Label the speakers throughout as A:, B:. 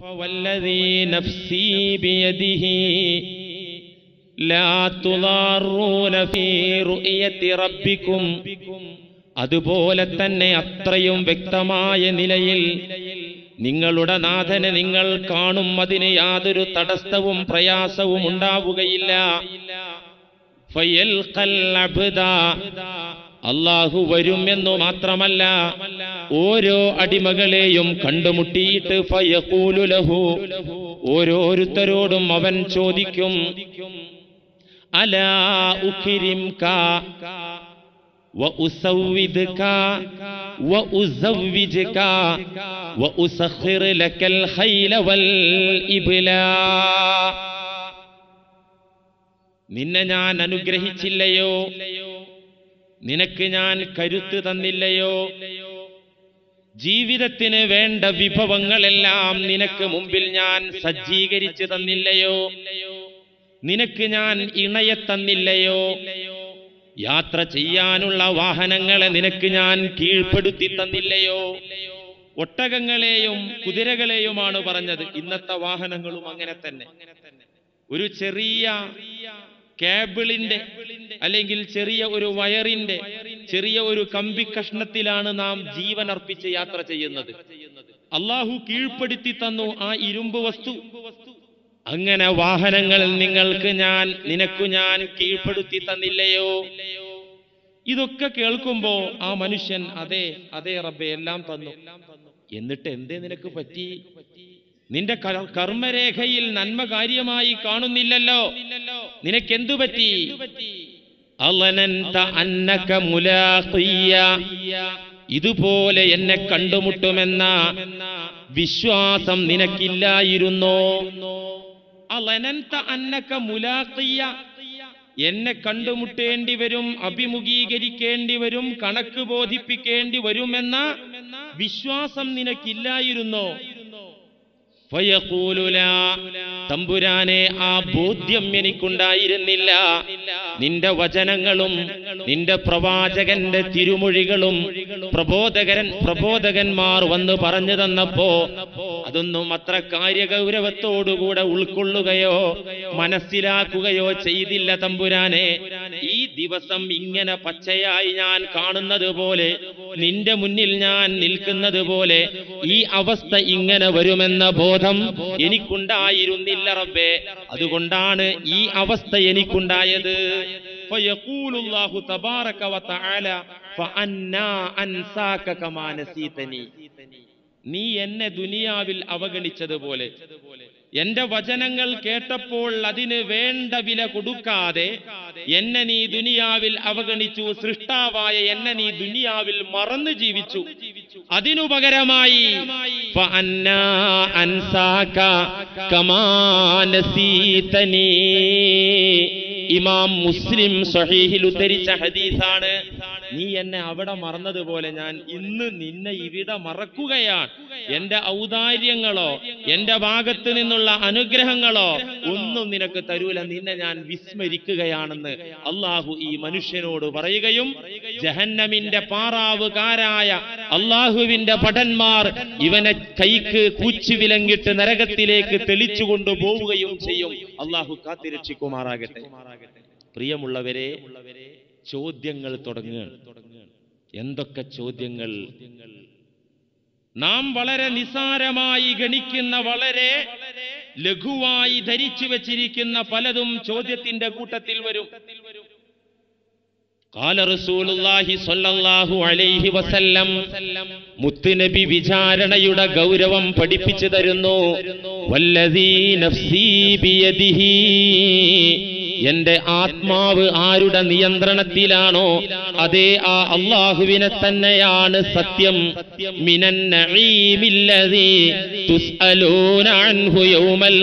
A: فوالذي نفسي بيده لا تضارون في رؤية ربكم അതുപോലെ തന്നെ അത്രയും വ്യക്തമായ നിലയിൽ നിങ്ങളുടെ നാഥനെ നിങ്ങൾ കാണും അതിന് യാതൊരു തടസ്സവും പ്രയാസവും ഉണ്ടാവുകയില്ല ഫയൽഖൽ അബ്ദ. അള്ളാഹു വരും എന്നു മാത്രമല്ല ഓരോ അടിമകളെയും കണ്ടുമുട്ടിയിട്ട് ഫയഖൂലു ലഹു ഓരോരുത്തരോടും അവൻ ചോദിക്കും അലാ ഉഖിരിംക وأسودك وأزوجك وأسخر لك الخيل والإبلا നിന്നെ ഞാൻ അനുഗ്രഹിച്ചില്ലയോ നിനക്ക് ഞാൻ കരുത്ത് തന്നില്ലയോ? ജീവിതത്തിന് വേണ്ട വിഭവങ്ങളെല്ലാം നിനക്ക് മുമ്പിൽ ഞാൻ സജ്ജീകരിച്ചു തന്നില്ലയോ? നിനക്ക് ഞാൻ ഇണയെ തന്നില്ലയോ? യാത്ര ചെയ്യാനുള്ള വാഹനങ്ങളെ നിനക്ക് ഞാൻ കീഴ്പ്പെടുത്തി തന്നില്ലയോ? ഒട്ടകങ്ങളെയും കുതിരകളെയുമാണ് പറഞ്ഞത്. ഇന്നത്തെ വാഹനങ്ങളും അങ്ങനെ തന്നെ. ഒരു ചെറിയ കേബിളിന്റെ അല്ലെങ്കിൽ ചെറിയ ഒരു വയറിന്റെ ചെറിയ ഒരു കമ്പി കഷ്ണത്തിലാണ് നാം ജീവൻ അർപ്പിച്ച് യാത്ര ചെയ്യുന്നത്. അള്ളാഹു കീഴ്പ്പെടുത്തി തന്നു ആ ഇരുമ്പ് വസ്തു. അങ്ങനെ വാഹനങ്ങൾ നിങ്ങൾക്ക് ഞാൻ നിനക്കു ഞാൻ കീഴ്പ്പെടുത്തി തന്നില്ലയോ? ഇതൊക്കെ കേൾക്കുമ്പോ ആ മനുഷ്യൻ അതെ അതെ റബ്ബെ എല്ലാം തന്നു. എന്നിട്ട് എന്തേ നിനക്ക് പറ്റി? നിന്റെ കർമ്മരേഖയിൽ നന്മ കാര്യമായി കാണുന്നില്ലല്ലോ. നിനക്ക് എന്തു പറ്റി ഇതുപോലെ എന്നെ കണ്ടുമുട്ടുമെന്ന വിശ്വാസം നിനക്കില്ലായിരുന്നോ? അലനന്ത എന്നെ കണ്ടുമുട്ടേണ്ടി വരും അഭിമുഖീകരിക്കേണ്ടി വരും കണക്ക് ബോധിപ്പിക്കേണ്ടി വരുമെന്ന വിശ്വാസം നിനക്കില്ലായിരുന്നോ. തമ്പുരാനെ ആ ബോധ്യം എനിക്കുണ്ടായിരുന്നില്ല. നിന്റെ വചനങ്ങളും നിന്റെ പ്രവാചകന്റെ തിരുമൊഴികളും പ്രബോധകൻ പ്രബോധകന്മാർ വന്ന് പറഞ്ഞു തന്നപ്പോ അതൊന്നും അത്ര കാര്യഗൗരവത്തോടുകൂടെ ഉൾക്കൊള്ളുകയോ മനസ്സിലാക്കുകയോ ചെയ്തില്ല തമ്പുരാനെ. ഈ ദിവസം ഇങ്ങനെ പച്ചയായി ഞാൻ കാണുന്നത് പോലെ നിന്റെ മുന്നിൽ ഞാൻ നിൽക്കുന്നത് പോലെ ഈ അവസ്ഥ ഇങ്ങനെ വരുമെന്ന ബോധം എനിക്കുണ്ടായിരുന്നില്ല റബ്ബേ. അതുകൊണ്ടാണ് ഈ അവസ്ഥ എനിക്കുണ്ടായത്. നീ എന്നെ ദുനിയാവിൽ അവഗണിച്ചതുപോലെ. എന്റെ വചനങ്ങൾ കേട്ടപ്പോൾ അതിന് വേണ്ട വില കൊടുക്കാതെ എന്നെ നീ ദുനിയാവിൽ അവഗണിച്ചു സൃഷ്ടാവായ എന്നെ നീ ദുനിയാവിൽ മറന്നു ജീവിച്ചു അതിനു പകരമായി അൻസാക്ക കമാനസീതനീ കമാ നസീതനീ. ഇമാം മുസ്ലിം സഹീഹിൽ ഉദ്ധരിച്ച ഹദീസാണ്. നീ എന്നെ അവിടെ മറന്നതുപോലെ ഞാൻ ഇന്ന് നിന്നെ ഇവിടെ മറക്കുകയാണ്. എന്റെ ഔദാര്യങ്ങളോ എന്റെ ഭാഗത്ത് നിന്നുള്ള അനുഗ്രഹങ്ങളോ ഒന്നും നിനക്ക് തരൂല. നിന്നെ ഞാൻ വിസ്മരിക്കുകയാണെന്ന് അള്ളാഹു ഈ മനുഷ്യനോട് പറയുകയും ജഹന്നമിന്റെ പാറാവുകാരായ അള്ളാഹുവിന്റെ ഭടന്മാർ ഇവനെ കൈക്ക് കൂച്ചുവിലങ്ങിട്ട് നരകത്തിലേക്ക് തെളിച്ചു കൊണ്ടുപോവുകയും ചെയ്യും. അള്ളാഹു കാത്തിരക്ഷിക്കുമാറാകട്ടെ. പ്രിയമുള്ളവരെ ചോദ്യങ്ങൾ തുടങ്ങുകയാണ്. എന്തൊക്കെ ചോദ്യങ്ങൾ? നാം വളരെ നിസാരമായി ഗണിക്കുന്ന വളരെ ലഘുവായി ധരിച്ചു വച്ചിരിക്കുന്ന പലതും ചോദ്യത്തിന്റെ കൂട്ടത്തിൽ വരും. കാല റസൂലുള്ളാഹി സ്വല്ലല്ലാഹു അലൈഹി വസല്ലം മുത്തുനബി വിചാരണയുടെ ഗൗരവം പഠിപ്പിച്ചു തരുന്നു. വല്ലദീ നഫ്സീ ബിയദിഹി എന്റെ ആത്മാവ് ആരുടെ നിയന്ത്രണത്തിലാണോ അതേ ആ അള്ളാഹുവിനെ തന്നെയാണ് സത്യം. യൗമൽ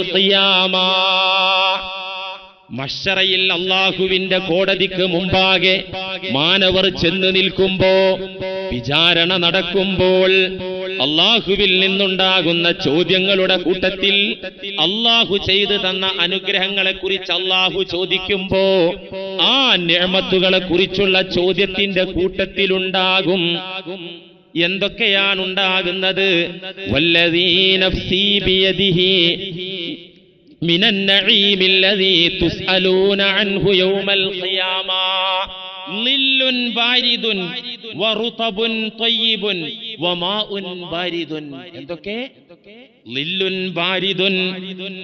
A: മഷറയിൽ അള്ളാഹുവിന്റെ കോടതിക്ക് മുമ്പാകെ മാനവർ ചെന്ന് നിൽക്കുമ്പോ വിചാരണ നടക്കുമ്പോൾ അള്ളാഹുവിൽ നിന്നുണ്ടാകുന്ന ചോദ്യങ്ങളുടെ കൂട്ടത്തിൽ അള്ളാഹു ചെയ്തു തന്ന അനുഗ്രഹങ്ങളെ കുറിച്ച് അള്ളാഹു ചോദിക്കുമ്പോ ആ നിയമത്തുകളെ കുറിച്ചുള്ള ചോദ്യത്തിന്റെ കൂട്ടത്തിലുണ്ടാകും. എന്തൊക്കെയാണ് ഉണ്ടാകുന്നത് എന്തൊക്കെ?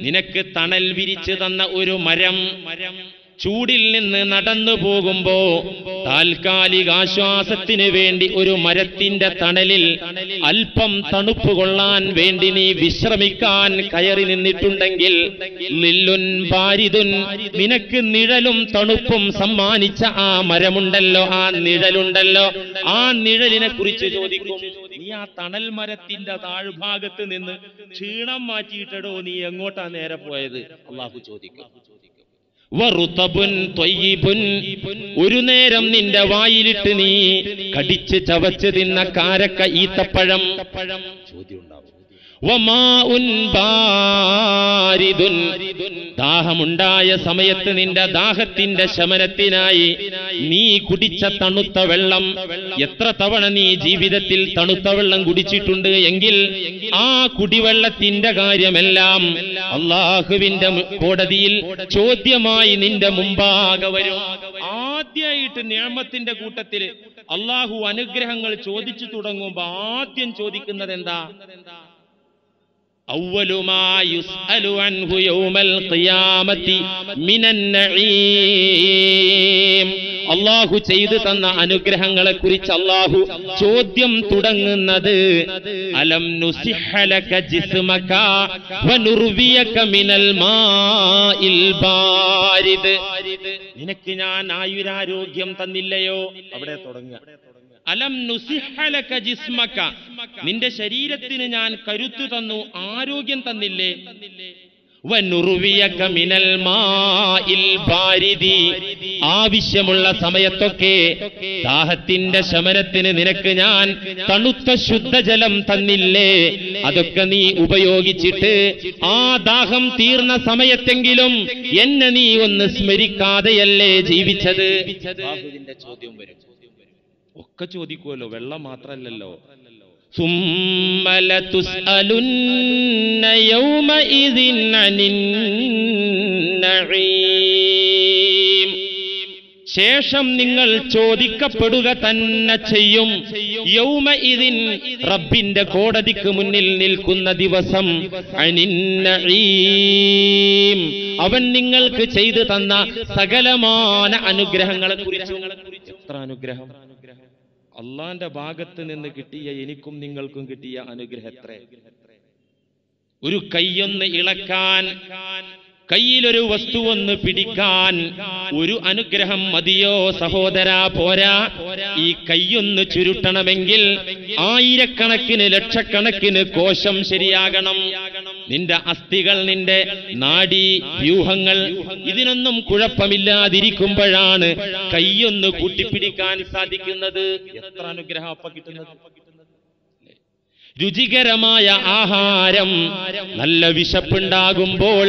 A: നിനക്ക് തണൽ വിരിച്ചു തന്ന ഒരു മരം മരം. ചൂടിൽ നിന്ന് നടന്നു പോകുമ്പോ താൽക്കാലിക ആശ്വാസത്തിന് വേണ്ടി ഒരു മരത്തിന്റെ തണലിൽ അല്പം തണുപ്പ് കൊള്ളാൻ വേണ്ടി നീ വിശ്രമിക്കാൻ കയറി നിന്നിട്ടുണ്ടെങ്കിൽ ലില്ലുൻ ബാരിദുൻ നിനക്ക് നിഴലും തണുപ്പും സമ്മാനിച്ച ആ മരമുണ്ടല്ലോ ആ നിഴലുണ്ടല്ലോ ആ നിഴലിനെ കുറിച്ച് ചോദിക്കും നീ ആ തണൽ മരത്തിന്റെ താഴ്ഭാഗത്ത് നിന്ന് ക്ഷീണം മാറ്റിയിട്ടടോ നീ എങ്ങോട്ടാ നേരെ പോയത് അള്ളാഹു ചോദിക്കും. ഒരു നേരം നിന്റെ വായിലിട്ട് നീ കടിച്ച് ചവച്ച് തിന്ന കാരക്ക ഈത്തപ്പഴം. ചോദ്യം ഉണ്ടാവും. ദാഹമുണ്ടായ സമയത്ത് നിന്റെ ദാഹത്തിന്റെ ശമനത്തിനായി നീ കുടിച്ച തണുത്ത വെള്ളം എത്ര തവണ നീ ജീവിതത്തിൽ തണുത്ത വെള്ളം കുടിച്ചിട്ടുണ്ട് എങ്കിൽ ആ കുടിവെള്ളത്തിന്റെ കാര്യമെല്ലാം അള്ളാഹുവിന്റെ കോടതിയിൽ ചോദ്യമായി നിന്റെ മുമ്പാകെ വരും. ആദ്യമായിട്ട് നിയമത്തിന്റെ കൂട്ടത്തിൽ അള്ളാഹു അനുഗ്രഹങ്ങൾ ചോദിച്ചു തുടങ്ങുമ്പോ ആദ്യം ചോദിക്കുന്നത് എന്താ? അള്ളാഹു ചെയ്തു തന്ന അനുഗ്രഹങ്ങളെ കുറിച്ച് അള്ളാഹു ചോദ്യം തുടങ്ങുന്നത്. അലം നിനക്ക് ഞാൻ ആയുരാരോഗ്യം തന്നില്ലയോ? അവിടെ തുടങ്ങുക. അലം നുസിഹലക ജിസ്മക. നിന്റെ ശരീരത്തിന് ഞാൻ കരുത്തു തന്നു ആരോഗ്യം തന്നില്ലേ? ആവശ്യമുള്ള സമയത്തൊക്കെ ദാഹത്തിന്റെ ശമനത്തിന് നിനക്ക് ഞാൻ തണുത്ത ശുദ്ധജലം തന്നില്ലേ? അതൊക്കെ നീ ഉപയോഗിച്ചിട്ട് ആ ദാഹം തീർന്ന സമയത്തെങ്കിലും എന്നെ നീ ഒന്ന് സ്മരിക്കാതെയല്ലേ ജീവിച്ചത്? ചോദ്യം വരും. ഒക്കെ ചോദിക്കുമല്ലോ വെള്ളം മാത്രല്ലല്ലോ. ശേഷം നിങ്ങൾ ചോദിക്കപ്പെടുക തന്നെ ചെയ്യും. യൗമ ഇതിൻ റബ്ബിന്റെ കോടതിക്ക് മുന്നിൽ നിൽക്കുന്ന ദിവസം അനിന്ന അവൻ നിങ്ങൾക്ക് ചെയ്തു തന്ന സകലമാന അനുഗ്രഹങ്ങളെ കുറിച്ച് എത്ര അനുഗ്രഹം? അള്ളാന്റെ ഭാഗത്ത് നിന്ന് കിട്ടിയ എനിക്കും നിങ്ങൾക്കും കിട്ടിയ അനുഗ്രഹത്രേ ഒരു കൈയൊന്ന് ഇളക്കാൻ കയ്യിലൊരു വസ്തു ഒന്ന് പിടിക്കാൻ ഒരു അനുഗ്രഹം മതിയോ സഹോദര പോരാ? ഈ കയ്യൊന്ന് ചുരുട്ടണമെങ്കിൽ ആയിരക്കണക്കിന് ലക്ഷക്കണക്കിന് കോശം ശരിയാകണം. നിന്റെ അസ്ഥികൾ നിന്റെ നാഡി വ്യൂഹങ്ങൾ ഇതിനൊന്നും കുഴപ്പമില്ലാതിരിക്കുമ്പോഴാണ് കയ്യൊന്ന് കൂട്ടിപ്പിടിക്കാൻ സാധിക്കുന്നത്. എത്ര അനുഗ്രഹം രുചികരമായ ആഹാരം നല്ല വിശപ്പുണ്ടാകുമ്പോൾ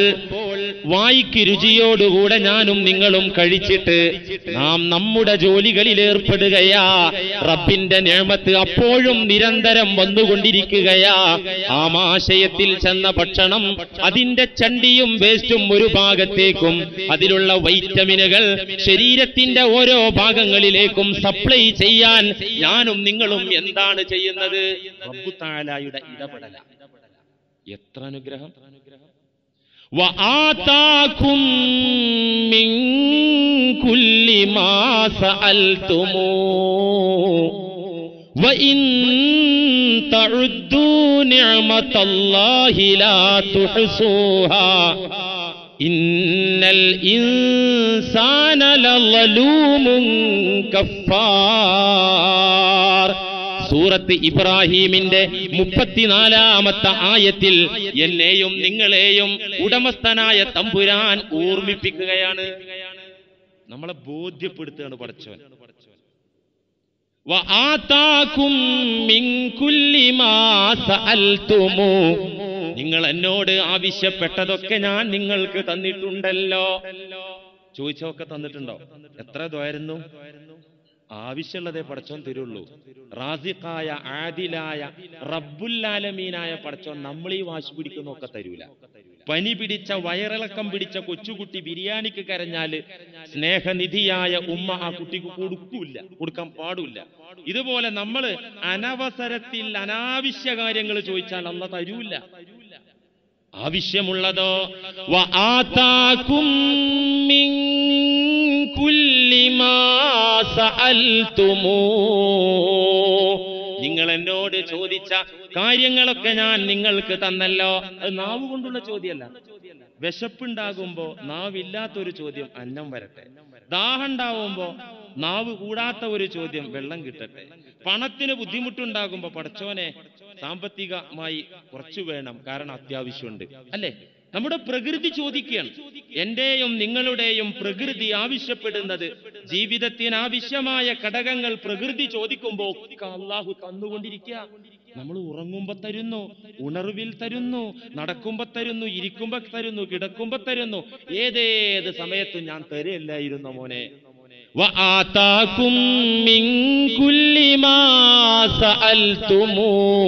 A: വായിക്ക് രുചിയോടുകൂടെ ഞാനും നിങ്ങളും കഴിച്ചിട്ട് നാം നമ്മുടെ ജോലികളിൽ ഏർപ്പെടുകയാ. റബ്ബിന്റെ നേമത്ത് അപ്പോഴും നിരന്തരം വന്നുകൊണ്ടിരിക്കുകയാ. ആമാശയത്തിൽ ചെന്ന ഭക്ഷണം അതിന്റെ ചണ്ടിയും വേസ്റ്റും ഒരു ഭാഗത്തേക്കും അതിലുള്ള വൈറ്റമിനുകൾ ശരീരത്തിന്റെ ഓരോ ഭാഗങ്ങളിലേക്കും സപ്ലൈ ചെയ്യാൻ ഞാനും നിങ്ങളും എന്താണ് ചെയ്യുന്നത്? ഇടപെടല. എത്ര അനുഗ്രഹം? وآتاكم من كل ما سألتموه. وإن تعدوا نعمة الله لا تحصوها. إن الإنسان لظلوم كفار. സൂറത്ത് ഇബ്രാഹീമിന്റെ മുപ്പത്തിനാലാമത്തെ ആയത്തിൽ എന്നെയും നിങ്ങളെയും ഉടമസ്ഥനായ തമ്പുരാൻ ഓർമ്മിപ്പിക്കുകയാണ്. നമ്മളെ ബോധ്യപ്പെടുത്തുകയാണ് മാ നിങ്ങൾ എന്നോട് ആവശ്യപ്പെട്ടതൊക്കെ ഞാൻ നിങ്ങൾക്ക് തന്നിട്ടുണ്ടല്ലോ. ചോദിച്ചതൊക്കെ തന്നിട്ടുണ്ടോ? എത്ര ദ്വായിരുന്നു ആവശ്യമുള്ളതേ പടച്ചോൻ തരുള്ളൂ. റാസിഖായ ആദിലായ റബ്ബുല്ലാലമീനായ പടച്ചോൻ നമ്മൾ ഈ വാശി പിടിക്കുന്നൊക്കെ തരൂല. പനി പിടിച്ച വയറിളക്കം പിടിച്ച കൊച്ചുകുട്ടി ബിരിയാണിക്ക് കരഞ്ഞാൽ സ്നേഹനിധിയായ ഉമ്മ ആ കുട്ടിക്ക് കൊടുക്കൂല കൊടുക്കാൻ പാടില്ല. ഇതുപോലെ നമ്മൾ അനവസരത്തിൽ അനാവശ്യ കാര്യങ്ങൾ ചോദിച്ചാൽ അല്ല തരൂല. ആവശ്യമുള്ളതോ? മാ സഅൽതുമൂ നിങ്ങൾ എന്നോട് ചോദിച്ച കാര്യങ്ങളൊക്കെ ഞാൻ നിങ്ങൾക്ക് തന്നല്ലോ. അത് നാവ് കൊണ്ടുള്ള ചോദ്യമല്ല. വിശപ്പുണ്ടാകുമ്പോ നാവില്ലാത്തൊരു ചോദ്യം അന്നം വരട്ടെ. ദാഹം ഉണ്ടാവുമ്പോ നാവ് കൂടാത്ത ഒരു ചോദ്യം വെള്ളം കിട്ടട്ടെ. പണത്തിന് ബുദ്ധിമുട്ടുണ്ടാകുമ്പോ പടച്ചോനെ സാമ്പത്തികമായി കുറച്ചു വേണം. കാരണം അത്യാവശ്യമുണ്ട്. അല്ലേ? നമ്മുടെ പ്രകൃതി ചോദിക്കുകയാണ് എന്റെയും നിങ്ങളുടെയും പ്രകൃതി ആവശ്യപ്പെടുന്നത് ജീവിതത്തിന് ആവശ്യമായ ഘടകങ്ങൾ പ്രകൃതി ചോദിക്കുമ്പോ ഒക്കെ അള്ളാഹു തന്നുകൊണ്ടിരിക്കുക നമ്മൾ ഉറങ്ങുമ്പോ തരുന്നു ഉണർവിൽ തരുന്നു നടക്കുമ്പോ തരുന്നു ഇരിക്കുമ്പോ തരുന്നു കിടക്കുമ്പോ തരുന്നു ഏതേത് സമയത്തും ഞാൻ തരില്ലായിരുന്നു മോനെ وآتاكم من كل ما سألتموه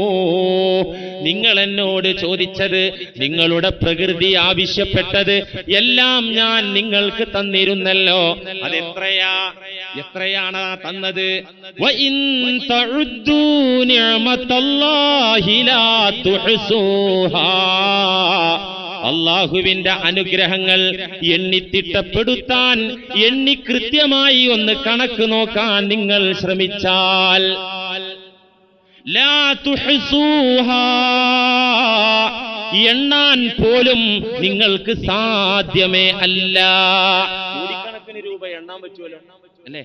A: നിങ്ങൾ എന്നോട് ചോദിച്ചത് നിങ്ങളുടെ പ്രകൃതി ആവശ്യപ്പെട്ടത് എല്ലാം ഞാൻ നിങ്ങൾക്ക് തന്നിരുന്നല്ലോ. അതെത്രയാ എത്രയാണ് തന്നത്? അള്ളാഹുവിന്റെ അനുഗ്രഹങ്ങൾ എണ്ണിത്തിട്ടപ്പെടുത്താൻ എണ്ണി കൃത്യമായി ഒന്ന് കണക്ക് നോക്കാൻ നിങ്ങൾ ശ്രമിച്ചാൽ എണ്ണാൻ പോലും നിങ്ങൾക്ക് സാധ്യമേ അല്ല. കോടിക്കണക്കിന് രൂപ എണ്ണാൻ പറ്റുമല്ലോ. അല്ലേ?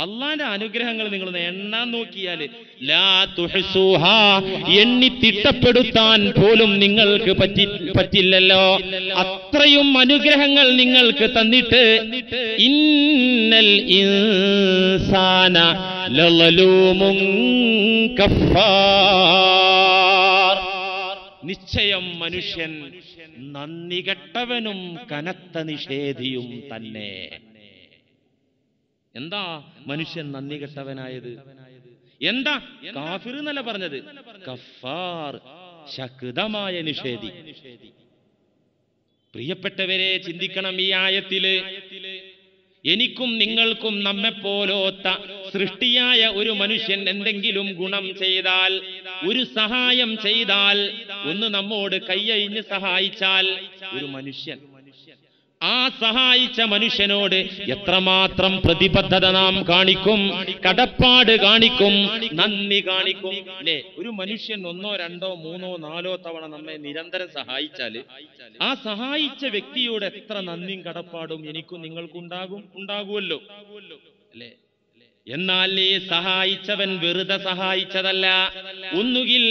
A: അള്ളാന്റെ അനുഗ്രഹങ്ങൾ നിങ്ങൾ എണ്ണാൻ നോക്കിയാൽ. എണ്ണി തിട്ടപ്പെടുത്താൻ പോലും നിങ്ങൾക്ക് പറ്റി പറ്റില്ലല്ലോ അത്രയും അനുഗ്രഹങ്ങൾ നിങ്ങൾക്ക് തന്നിട്ട് ഇന്നൽ ഇൻസാന നിശ്ചയം മനുഷ്യൻ നന്ദി കെട്ടവനും കനത്ത നിഷേധിയും തന്നെ എന്താ മനുഷ്യൻ നന്ദി കെട്ടവനായത്? എന്താ കാഫിർ എന്നല്ല പറഞ്ഞത്? കഫാർ ശക്തമായ നിഷേധി. പ്രിയപ്പെട്ടവരെ ചിന്തിക്കണം ഈ ആയത്തിൽ. എനിക്കും നിങ്ങൾക്കും നമ്മെപ്പോലോത്ത സൃഷ്ടിയായ ഒരു മനുഷ്യൻ എന്തെങ്കിലും ഗുണം ചെയ്താൽ ഒരു സഹായം ചെയ്താൽ ഒന്ന് നമ്മോട് കയ്യഴിഞ്ഞ് സഹായിച്ചാൽ ഒരു മനുഷ്യൻ. ആ സഹായിച്ച മനുഷ്യനോട് എത്രമാത്രം പ്രതിബദ്ധത നാം കാണിക്കും കടപ്പാട് കാണിക്കും നന്ദി കാണിക്കും. അല്ലെ ഒരു മനുഷ്യൻ ഒന്നോ രണ്ടോ മൂന്നോ നാലോ തവണ നമ്മെ നിരന്തരം സഹായിച്ചാൽ ആ സഹായിച്ച വ്യക്തിയോട് എത്ര നന്ദിയും കടപ്പാടും എനിക്കും നിങ്ങൾക്കും ഉണ്ടാകും ഉണ്ടാകുമല്ലോ. അല്ലേ എന്നാൽ ഈ സഹായിച്ചവൻ വെറുതെ സഹായിച്ചതല്ല. ഒന്നുകിൽ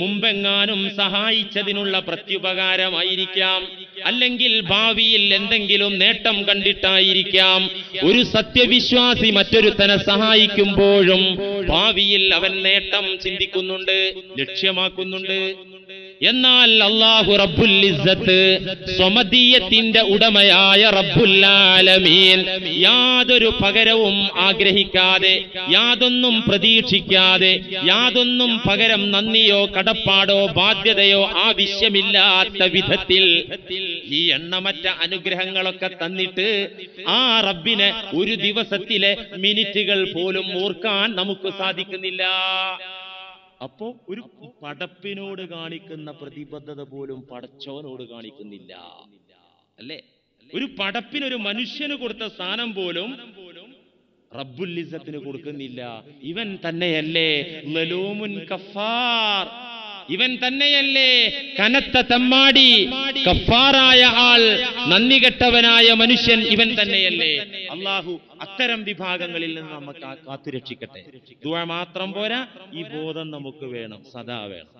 A: മുമ്പെങ്ങാനും സഹായിച്ചതിനുള്ള പ്രത്യുപകാരമായിരിക്കാം. അല്ലെങ്കിൽ ഭാവിയിൽ എന്തെങ്കിലും നേട്ടം കണ്ടിട്ടായിരിക്കാം. ഒരു സത്യവിശ്വാസി മറ്റൊരുത്തനെ സഹായിക്കുമ്പോഴും ഭാവിയിൽ അവൻ നേട്ടം ചിന്തിക്കുന്നുണ്ട് ലക്ഷ്യമാക്കുന്നുണ്ട്. എന്നാൽ അള്ളാഹു റബ്ബുൽ സ്വമതീയത്തിന്റെ ഉടമയായ റബ്ബുല്ലാലമീൻ യാതൊരു പകരവും ആഗ്രഹിക്കാതെ യാതൊന്നും പ്രതീക്ഷിക്കാതെ യാതൊന്നും പകരം നന്ദിയോ കടപ്പാടോ ബാധ്യതയോ ആവശ്യമില്ലാത്ത വിധത്തിൽ ഈ എണ്ണമറ്റ അനുഗ്രഹങ്ങളൊക്കെ തന്നിട്ട് ആ റബ്ബിനെ ഒരു ദിവസത്തിലെ മിനിറ്റുകൾ പോലും ഓർക്കാൻ നമുക്ക് സാധിക്കുന്നില്ല. അപ്പോ ഒരു പടപ്പിനോട് കാണിക്കുന്ന പ്രതിബദ്ധത പോലും പടച്ചവനോട് കാണിക്കുന്നില്ല. അല്ലേ? ഒരു പടപ്പിന് ഒരു മനുഷ്യന് കൊടുത്ത സ്ഥാനം പോലും റബ്ബുല്ലിസത്തിന് കൊടുക്കുന്നില്ല. ഇവൻ തന്നെയല്ലേ ലലൂമുൻ കഫാർ ഇവൻ തന്നെയല്ലേ കനത്ത തമ്മാടി കഫാറായ ആൾ നന്ദി കെട്ടവനായ മനുഷ്യൻ ഇവൻ തന്നെയല്ലേ? അള്ളാഹു അത്തരം വിഭാഗങ്ങളിൽ നിന്ന് നമുക്ക് കാത്തു കാത്തുരക്ഷിക്കട്ടെ. ദുആ മാത്രം പോരാ ഈ ബോധം നമുക്ക് വേണം സദാ വേണം.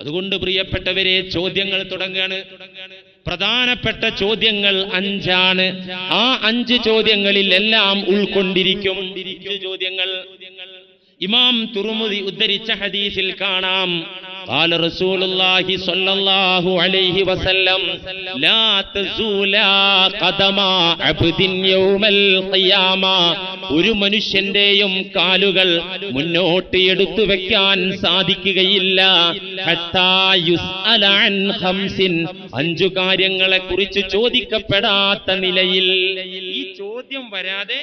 A: അതുകൊണ്ട് പ്രിയപ്പെട്ടവരെ ചോദ്യങ്ങൾ തുടങ്ങുകയാണ് പ്രധാനപ്പെട്ട ചോദ്യങ്ങൾ അഞ്ചാണ്. ആ അഞ്ച് ചോദ്യങ്ങളിൽ എല്ലാം ഉൾക്കൊണ്ടിരിക്കും. ചോദ്യങ്ങൾ. ഇമാം തുറുമുദി ഉദ്ധരിച്ച ഹദീസിൽ കാണാം قال رسول الله صلى الله عليه وسلم لا تزول قدم عبد يوم القيامة ഒരു മനുഷ്യന്റെയും കാലുകൾ മുന്നോട്ട് എടുത്തു വെക്കാൻ സാധിക്കുകയില്ല ഹത്താ യുസ്അല അൻ ഖംസിൻ. അഞ്ചു കാര്യങ്ങളെ കുറിച്ച് ചോദിക്കപ്പെടാത്ത നിലയിൽ ഈ ചോദ്യം വരാതെ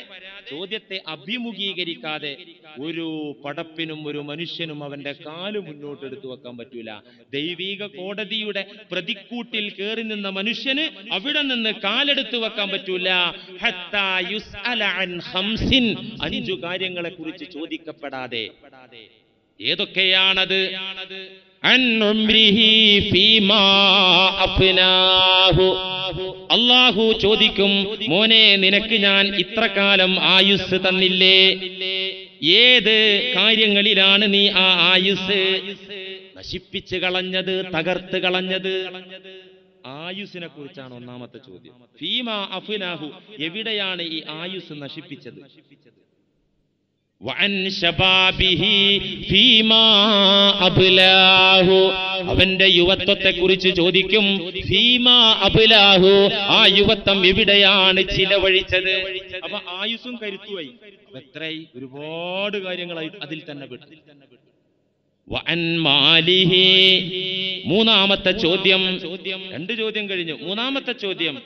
A: ചോദ്യത്തെ അഭിമുഖീകരിക്കാതെ ഒരു പടപ്പിനും ഒരു മനുഷ്യനും അവന്റെ കാൽ മുന്നോട്ട് എടുത്തു വെക്കാൻ പറ്റൂല ദൈവീക കോടതിയുടെ പ്രതിക്കൂട്ടിൽ കയറി നിന്ന മനുഷ്യന് അവിടെ നിന്ന് കാലെടുത്തു വെക്കാൻ പറ്റൂല. അഞ്ചു കാര്യങ്ങളെ കുറിച്ച് ചോദിക്കപ്പെടാതെ ഏതൊക്കെയാണത് അൻ ഫീമാ അഫ്നാഹു. അള്ളാഹു ചോദിക്കും മോനെ നിനക്ക് ഞാൻ ഇത്ര കാലം ആയുസ് തന്നില്ലേ? ഏത് കാര്യങ്ങളിലാണ് നീ ആ ആയുസ് നശിപ്പിച്ച് കളഞ്ഞത് തകർത്ത് കളഞ്ഞത്. ആയുസിനെ കുറിച്ചാണ് ഒന്നാമത്തെ ചോദ്യം. ഫീമ അഫുനാഹു എവിടെയാണ് ഈ ആയുസ് നശിപ്പിച്ചത് വഅൻ ശബാബിഹി ഫീമാ അബ്ലാഹു അവന്റെ യുവത്വത്തെ കുറിച്ച് ചോദിക്കും ഫീമാ അബുലാഹു ആ യുവത്വം എവിടെയാണ് ചിലവഴിച്ചത്? അപ്പൊ ആയുസും കരുത്തുമായി എത്രയായി? ഒരുപാട് കാര്യങ്ങളായി അതിൽ തന്നെ വിട്ടു മൂന്നാമത്തെ ചോദ്യം. രണ്ട് ചോദ്യം കഴിഞ്ഞു. മൂന്നാമത്തെ ചോദ്യം.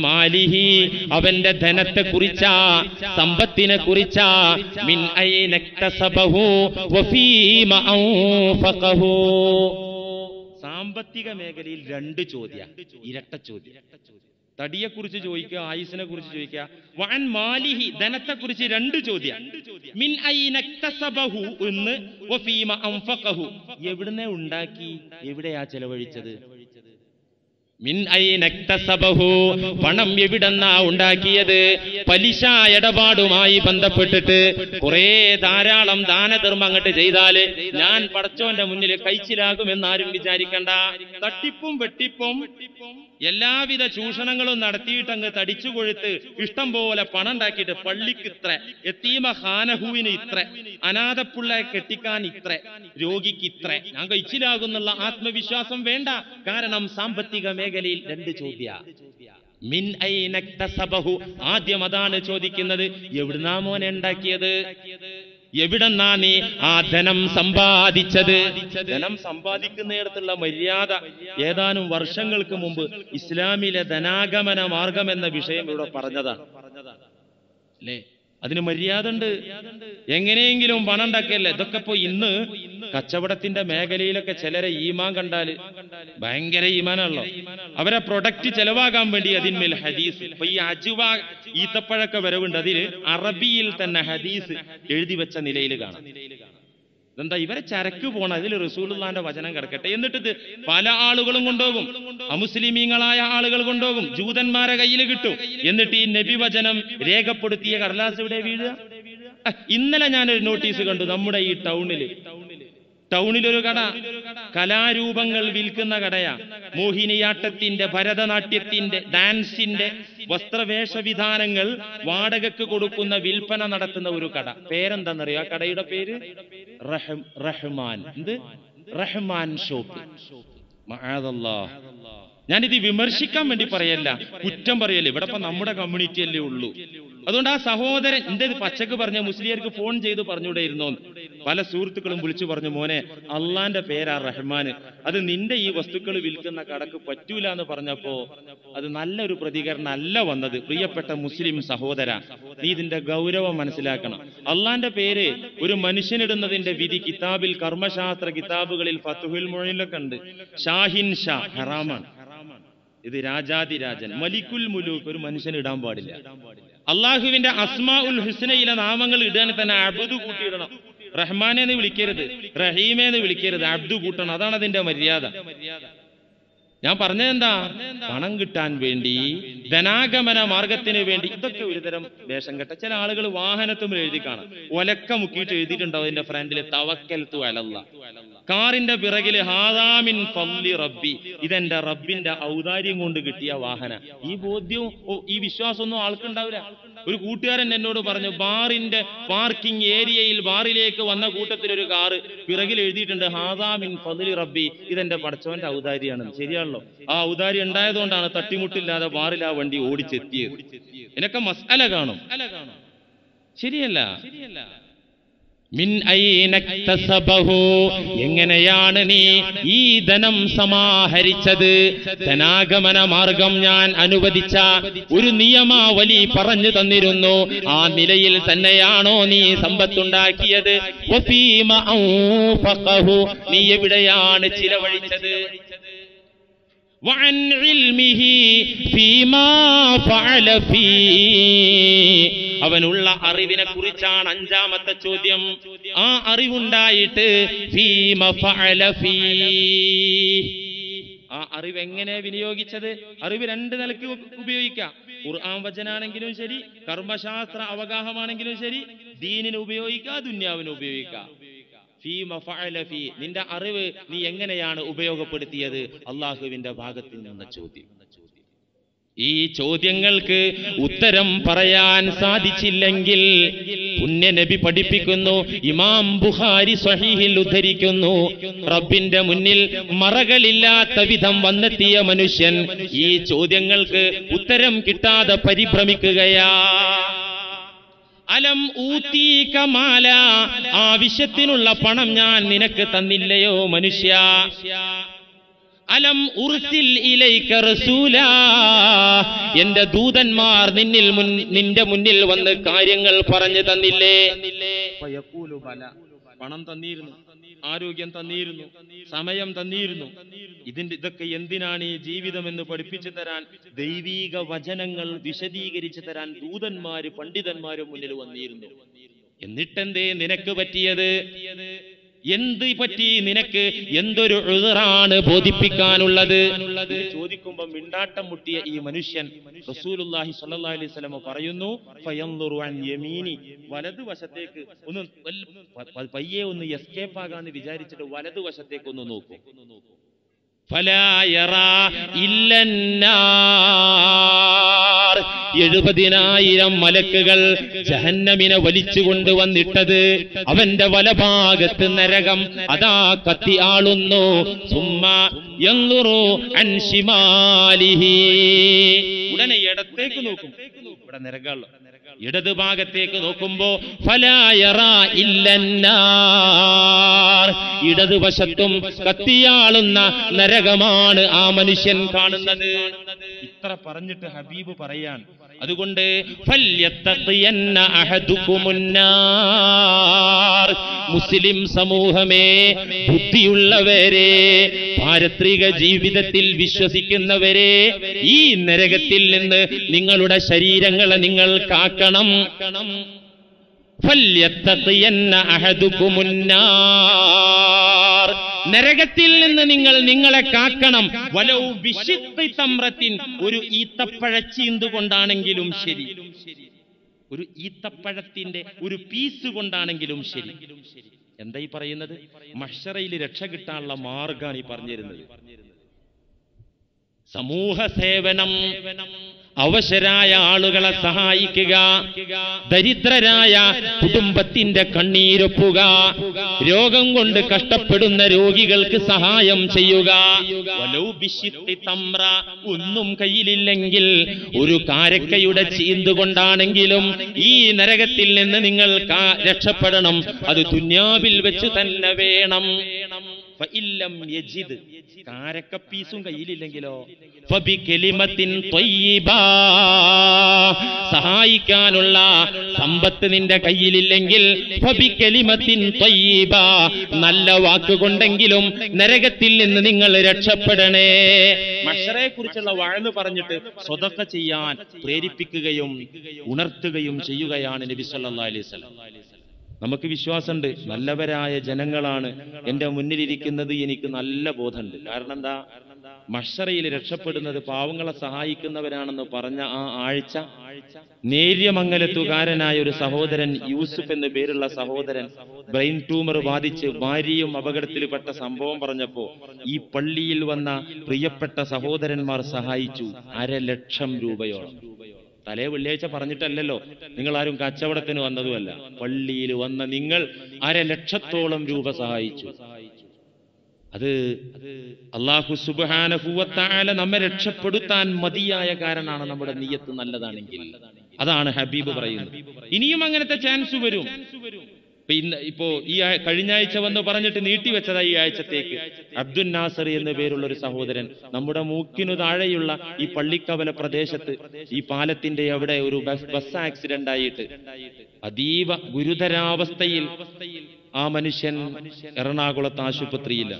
A: മാലിഹി. അവന്റെ ധനത്തെ കുറിച്ചാ സമ്പത്തിനെ കുറിച്ചാ. മിൻ സാമ്പത്തിക മേഖലയിൽ രണ്ട് ചോദ്യ. ഇരട്ട ചോദ്യം. തടിയെ കുറിച്ച് ചോദിക്കുക ആയുസിനെ കുറിച്ച് ചോദിക്കുക. വൻ മാലിഹി ധനത്തെ കുറിച്ച് രണ്ട് ചോദ്യം. മിൻ എവിടുന്നെ ഉണ്ടാക്കി എവിടെയാ ചെലവഴിച്ചത്? മിൻ പണം എവിടെന്നാ ഉണ്ടാക്കിയത്? പലിശ ഇടപാടുമായി ബന്ധപ്പെട്ടിട്ട് കുറെ ധാരാളം ദാനധർമ്മം അങ്ങോട്ട് ചെയ്താൽ ഞാൻ പടച്ചോന്റെ മുന്നിൽ കഴിച്ചിലാകും ആരും വിചാരിക്കണ്ട. തട്ടിപ്പും വെട്ടിപ്പും എല്ലാവിധ ചൂഷണങ്ങളും നടത്തിയിട്ട് അങ്ങ് തടിച്ചു കൊഴുത്ത് ഇഷ്ടം പോലെ പണം ഉണ്ടാക്കിയിട്ട് പള്ളിക്ക് ഇത്ര എത്തീമ ഹാനഹുവിന് ഇത്ര അനാഥപ്പുള്ള കെട്ടിക്കാൻ ഇത്ര രോഗിക്ക് ഇത്ര. ഞാൻ കഴിച്ചിലാകുന്നുള്ള ആത്മവിശ്വാസം വേണ്ട. കാരണം സാമ്പത്തിക മേഖലയിൽ രണ്ട് ചോദ്യ. മിൻ ആദ്യം അതാണ് ചോദിക്കുന്നത്. എവിടുന്നാ മോനെ ഉണ്ടാക്കിയത്? എവിടെന്നാ നീ ആ ധനം സമ്പാദിച്ചത്? ധനം സമ്പാദിക്കുന്നിടത്തുള്ള മര്യാദ ഏതാനും വർഷങ്ങൾക്ക് മുമ്പ് ഇസ്ലാമിലെ ധനാഗമന മാർഗം എന്ന വിഷയം ഇവിടെ പറഞ്ഞതാണ്. അല്ലേ? അതിന് മര്യാദ ഉണ്ട് എങ്ങനെയെങ്കിലും പണം ഉണ്ടാക്കിയല്ലേ? ഇതൊക്കെ ഇപ്പൊ ഇന്ന് കച്ചവടത്തിന്റെ മേഖലയിലൊക്കെ ചിലരെ ഈമാൻ കണ്ടാൽ ഭയങ്കര ഈമാനാണല്ലോ അവരെ പ്രൊഡക്റ്റ് ചെലവാകാൻ വേണ്ടി അതിന്മേൽ ഹദീസ്. ഇപ്പൊ ഈ അജുവ ഈത്തപ്പഴൊക്കെ വരവുണ്ട്. അതിൽ അറബിയിൽ തന്നെ ഹദീസ് എഴുതി വെച്ച നിലയിൽ കാണാം. ഇതെന്താ ഇവരെ ചരക്ക് പോണ? അതിൽ റസൂലുള്ളാന്റെ വചനം കിടക്കട്ടെ. എന്നിട്ട് പല ആളുകളും കൊണ്ടുപോകും. അമുസ്ലിമീങ്ങളായ ആളുകൾ കൊണ്ടുപോകും. ജൂതന്മാരെ കയ്യിൽ കിട്ടും. എന്നിട്ട് ഈ നബി വചനം രേഖപ്പെടുത്തിയ കടലാസ് ഇവിടെ വീഴുക? ഇന്നലെ ഞാൻ ഒരു നോട്ടീസ് കണ്ടു. നമ്മുടെ ഈ ടൗണിൽ. ടൗണിലൊരു കട. കലാരൂപങ്ങൾ വിൽക്കുന്ന കടയാ. മോഹിനിയാട്ടത്തിന്റെ ഭരതനാട്യത്തിന്റെ ഡാൻസിന്റെ വസ്ത്രവേഷവിധാനങ്ങൾ വാടകയ്ക്ക് കൊടുക്കുന്ന വിൽപ്പന നടത്തുന്ന ഒരു കട. പേരെന്താണെന്നറിയോ ആ കടയുടെ പേര്? റഹ്മാൻ. എന്ത്? റഹ്മാൻ ഷോപ്പ്. മഅദല്ലാ. ഞാനിത് വിമർശിക്കാൻ വേണ്ടി പറയല്ല. കുറ്റം പറയല്ല ഇവിടെ ഇപ്പൊ നമ്മുടെ കമ്മ്യൂണിറ്റി അല്ലേ ഉള്ളൂ. അതുകൊണ്ട് ആ സഹോദരൻ എന്റെ പച്ചക്ക് പറഞ്ഞ മുസ്ലിയർക്ക് ഫോൺ ചെയ്ത് പറഞ്ഞുകൂടെയിരുന്നോ? പല സുഹൃത്തുക്കളും വിളിച്ചു പറഞ്ഞു മോനെ അള്ളാന്റെ പേരാ റഹ്മാൻ അത് നിന്റെ ഈ വസ്തുക്കൾ വിൽക്കുന്ന കടക്ക് പറ്റൂല എന്ന് പറഞ്ഞപ്പോ അത് നല്ലൊരു പ്രതികരണം അല്ല വന്നത്. പ്രിയപ്പെട്ട മുസ്ലിം സഹോദര നീ ഇതിന്റെ ഗൗരവം മനസ്സിലാക്കണം. അള്ളാന്റെ പേര് ഒരു മനുഷ്യനിടുന്നതിന്റെ വിധി കിതാബിൽ കർമ്മശാസ്ത്ര കിതാബുകളിൽ ഫത്തുഹുൽ മൊഴിലൊക്കെ ഉണ്ട്. ഷാഹിൻ ഷാ ഹറാമാണ്. ഇത് രാജാതിരാജൻ. മലിക്കുൽ മുലൂക്ക് ഒരു മനുഷ്യൻ ഇടാൻ പാടില്ല. അള്ളാഹുവിന്റെ അസ്മാ ഉൽ ഹുസ്നയിലെ നാമങ്ങൾ ഇടാൻ തന്നെ അബ്ദു കൂട്ടിയിടണം. റഹ്മാനെ എന്ന് വിളിക്കരുത്. റഹീമെ എന്ന് വിളിക്കരുത്. അബ്ദു കൂട്ടണം. അതാണ് അതിന്റെ മര്യാദ. ഞാൻ പറഞ്ഞതെന്താ പണം കിട്ടാൻ വേണ്ടി ധനാഗമന മാർഗത്തിന് വേണ്ടി ഇതൊക്കെ ഒരുതരം വേഷം കെട്ട ചില ആളുകൾ വാഹനത്തും എഴുതി കാണാം ഒലക്ക മുക്കിയിട്ട് എഴുതിയിട്ടുണ്ടാവും അതിന്റെ ഫ്രണ്ടിൽ തവക്കൽ തു അലല്ല. കാറിന്റെ പിറകിൽ ഹാദാമിൻ ഫല്ലി റബ്ബി. ഇതെന്റെ റബ്ബിന്റെ ഔദാര്യം കൊണ്ട് കിട്ടിയ വാഹന. ഈ ബോധ്യവും ഈ വിശ്വാസമൊന്നും ആൾക്കുണ്ടാവില്ല. ഒരു കൂട്ടുകാരൻ എന്നോട് പറഞ്ഞു ബാറിന്റെ പാർക്കിംഗ് ഏരിയയിൽ ബാറിലേക്ക് വന്ന കൂട്ടത്തിൽ ഒരു കാറ് പിറകിൽ എഴുതിയിട്ടുണ്ട് ഹാദാമിൻ പള്ളി റബ്ബി. ഇതെന്റെ പടച്ചവന്റെ ഔദാര്യാണ് ശരിയാണല്ലോ. ആ ഔദാര്യം ഉണ്ടായതുകൊണ്ടാണ് തട്ടിമുട്ടില്ലാതെ ബാറിൽ ആ വണ്ടി ഓടിച്ചെത്തിയത്. ഇതിനൊക്കെ മസാല കാണും. ശരിയല്ല ശരിയല്ല. മിൻ ഐനക്തസബഹു എങ്ങനെയാണ് നീ ഈ ധനം സമാഹരിച്ചത് ധനാഗമന മാർഗം ഞാൻ അനുവദിച്ച ഒരു നിയമാവലി പറഞ്ഞു തന്നിരുന്നു ആ നിലയിൽ തന്നെയാണോ നീ സമ്പത്തുണ്ടാക്കിയത് വഫീമ ഔഫഖഹു നീ എവിടെയാണ് ചിലവഴിച്ചത് وعن علمه فيما فعل فيه അവനുള്ള അറിവിനെ കുറിച്ചാണ് അഞ്ചാമത്തെ ചോദ്യം. ആ അറിവുണ്ടായിട്ട് ആ അറിവ് എങ്ങനെ വിനിയോഗിച്ചത്? അറിവ് രണ്ട് നിലയ്ക്ക് ഉപയോഗിക്കാം. ഖുർആൻ വചനാണെങ്കിലും ശരി കർമ്മശാസ്ത്ര അവഗാഹമാണെങ്കിലും ശരി ദീനിന് ഉപയോഗിക്കുക ദുന്യാവിന് ഉപയോഗിക്കാം. ഫീമ ഫഅല ഫീ. നിന്റെ അറിവ് നീ എങ്ങനെയാണ് ഉപയോഗപ്പെടുത്തിയത്? അള്ളാഹുവിന്റെ ഭാഗത്തിൽ നിന്ന ചോദ്യം. ഈ ചോദ്യങ്ങൾക്ക് ഉത്തരം പറയാൻ സാധിച്ചില്ലെങ്കിൽ പുണ്യനബി പഠിപ്പിക്കുന്നു ഇമാം ബുഹാരി സഹീഹിൽ ഉദ്ധരിക്കുന്നു. റബ്ബിന്റെ മുന്നിൽ മറകളില്ലാത്ത വിധം വന്നെത്തിയ മനുഷ്യൻ ഈ ചോദ്യങ്ങൾക്ക് ഉത്തരം കിട്ടാതെ പരിഭ്രമിക്കുകയാ. അലം ഊത്തീകമാല ആവശ്യത്തിനുള്ള പണം ഞാൻ നിനക്ക് തന്നില്ലയോ മനുഷ്യ. അലം ഉർസിൽ ഇലൈക റസൂല. എന്റെ ദൂതന്മാർ നിന്നിൽ മുൻ നിന്റെ മുന്നിൽ വന്ന് കാര്യങ്ങൾ പറഞ്ഞു തന്നില്ലേ. പണം തന്നിരുന്നു ആരോഗ്യം തന്നിരുന്നു സമയം തന്നിരുന്നു. ഇതിന്റെ ഇതൊക്കെ എന്തിനാണ് ഈ ജീവിതം എന്ന് പഠിപ്പിച്ചു തരാൻ ദൈവീക വചനങ്ങൾ വിശദീകരിച്ചു തരാൻ ദൂതന്മാര് പണ്ഡിതന്മാരും മുന്നിൽ വന്നിരുന്നു? എന്നിട്ടെന്തേ നിനക്ക് പറ്റിയത്? എന്ത് പറ്റി നിനക്ക്? എന്തൊരു ഉതിറാണ് ബോധിപ്പിക്കാനുള്ളത്? ചോദിക്കുമ്പോൾ ചോദിക്കുമ്പോ മിണ്ടാട്ടം മുട്ടിയ ഈ മനുഷ്യൻ റസൂലുള്ളാഹി സ്വല്ലല്ലാഹി അലൈഹി പറയുന്നു യമീനി. വലതുവശത്തേക്ക് ഒന്ന് പയ്യെ ഒന്ന് എസ്കേപ്പ് ആകാന്ന് വിചാരിച്ചിട്ട് വലതുവശത്തേക്ക് ഒന്ന് നോക്കും. എഴുപതിനായിരം മലക്കുകൾ ജഹന്നമിനെ വലിച്ചു കൊണ്ടുവന്നിട്ടത് അവന്റെ വലഭാഗത്ത് നരകം അതാ കത്തി ആളുന്നു. സുമ്മ എന്നുറു അൻഷിമാലിഹി. ഉടനെ ഇടത്തേക്ക് നോക്കും. ഇവിടെ നരകമുള്ള ഇടത് ഭാഗത്തേക്ക് നോക്കുമ്പോ ഇടതുവശത്തും കത്തിയാളുന്ന നരകമാണ് ആ മനുഷ്യൻ കാണുന്നത്. ഇത്ര പറഞ്ഞിട്ട് ഹബീബ് പറയാൻ അതുകൊണ്ട്. മുസ്ലിം സമൂഹമേ ബുദ്ധിയുള്ളവരെ പാരത്രിക ജീവിതത്തിൽ വിശ്വസിക്കുന്നവരെ ഈ നരകത്തിൽ നിന്ന് നിങ്ങളുടെ ശരീരങ്ങളെ നിങ്ങൾ കാക്കണം ഫല്യത്തഖിയന്ന അഹദുക്കുമുന്നാർ. നരകത്തിൽ നിന്ന് നിങ്ങൾ നിങ്ങളെ കാക്കണം. വലൗ ബിശിഖ്ഖി തമ്രത്തിൻ ഒരു ഈത്തപ്പഴച്ചീന്ത് കൊണ്ടാണെങ്കിലും ശരി. ഒരു ഈത്തപ്പഴത്തിന്റെ ഒരു പീസ് കൊണ്ടാണെങ്കിലും ശരി. എന്താ ഈ പറയുന്നത്? മഷറയിൽ രക്ഷ കിട്ടാനുള്ള മാർഗാണ് ഈ പറഞ്ഞിരുന്നത്. സമൂഹ സേവനം അവശരായ ആളുകളെ സഹായിക്കുക. ദരിദ്രരായ കുടുംബത്തിന്റെ കണ്ണീരൊപ്പുക. രോഗം കൊണ്ട് കഷ്ടപ്പെടുന്ന രോഗികൾക്ക് സഹായം ചെയ്യുക. ഒന്നും കയ്യിലില്ലെങ്കിൽ ഒരു കാരക്കയുടെ ചീന്ത് കൊണ്ടാണെങ്കിലും ഈ നരകത്തിൽ നിന്ന് നിങ്ങൾ രക്ഷപ്പെടണം. അത് തുന്യാവിൽ വെച്ച് തന്നെ വേണം. കാരക്കപ്പീസും കയ്യിലില്ലെങ്കിലോ? സഹായിക്കാനുള്ള സമ്പത്ത് നിന്റെ കയ്യിലില്ലെങ്കിൽ നല്ല വാക്കുകൊണ്ടെങ്കിലും നരകത്തിൽ നിന്ന് നിങ്ങൾ രക്ഷപ്പെടണേ. മഷറെ കുറിച്ചുള്ള വഴന്ന് പറഞ്ഞിട്ട് സ്വതക്ക ചെയ്യാൻ പ്രേരിപ്പിക്കുകയും ഉണർത്തുകയും ചെയ്യുകയാണ് നബി സല്ലല്ലാഹു അലൈഹി വസല്ലം. നമുക്ക് വിശ്വാസമുണ്ട്. നല്ലവരായ ജനങ്ങളാണ് എന്റെ മുന്നിലിരിക്കുന്നത്. എനിക്ക് നല്ല ബോധമുണ്ട്. കാരണം എന്താ? മഷറയിൽ രക്ഷപ്പെടുന്നത് പാവങ്ങളെ സഹായിക്കുന്നവരാണെന്ന് പറഞ്ഞ ആ ആഴ്ച നേര്യമംഗലത്തുകാരനായ ഒരു സഹോദരൻ യൂസുഫ് എന്ന പേരുള്ള സഹോദരൻ ബ്രെയിൻ ട്യൂമർ ബാധിച്ച് ഭാര്യയും അപകടത്തിൽപ്പെട്ട സംഭവം പറഞ്ഞപ്പോ ഈ പള്ളിയിൽ വന്ന പ്രിയപ്പെട്ട സഹോദരന്മാർ സഹായിച്ചു. അരലക്ഷം രൂപയോളം. തലേ വെള്ളിയാഴ്ച പറഞ്ഞിട്ടല്ലല്ലോ. നിങ്ങൾ ആരും കച്ചവടത്തിന് വന്നതുമല്ല. പള്ളിയിൽ വന്ന നിങ്ങൾ ലക്ഷത്തോളം രൂപ സഹായിച്ചു. അത് അള്ളാഹു സുബാനഹുവത്താല നമ്മെ രക്ഷപ്പെടുത്താൻ മതിയായ കാരണമാണ് നമ്മുടെ നീയത്ത് നല്ലതാണെങ്കിൽ. അതാണ് ഹബീബ് പറയുന്നത്. ഇനിയും അങ്ങനത്തെ ചാൻസ് വരും. ഇന്ന് ഇപ്പോ ഈ കഴിഞ്ഞ ആഴ്ച വന്ന് പറഞ്ഞിട്ട് നീട്ടിവെച്ചതാ ഈ ആഴ്ചത്തേക്ക്. അബ്ദുൽ നാസർ എന്ന പേരുള്ള ഒരു സഹോദരൻ നമ്മുടെ മൂക്കിനു താഴെയുള്ള ഈ പള്ളിക്കവല പ്രദേശത്ത് ഈ പാലത്തിന്റെ അവിടെ ഒരു ബസ് ആക്സിഡന്റ് ആയിട്ട് അതീവ ഗുരുതരാവസ്ഥയിൽ ആ മനുഷ്യൻ എറണാകുളത്ത് ആശുപത്രിയില്ല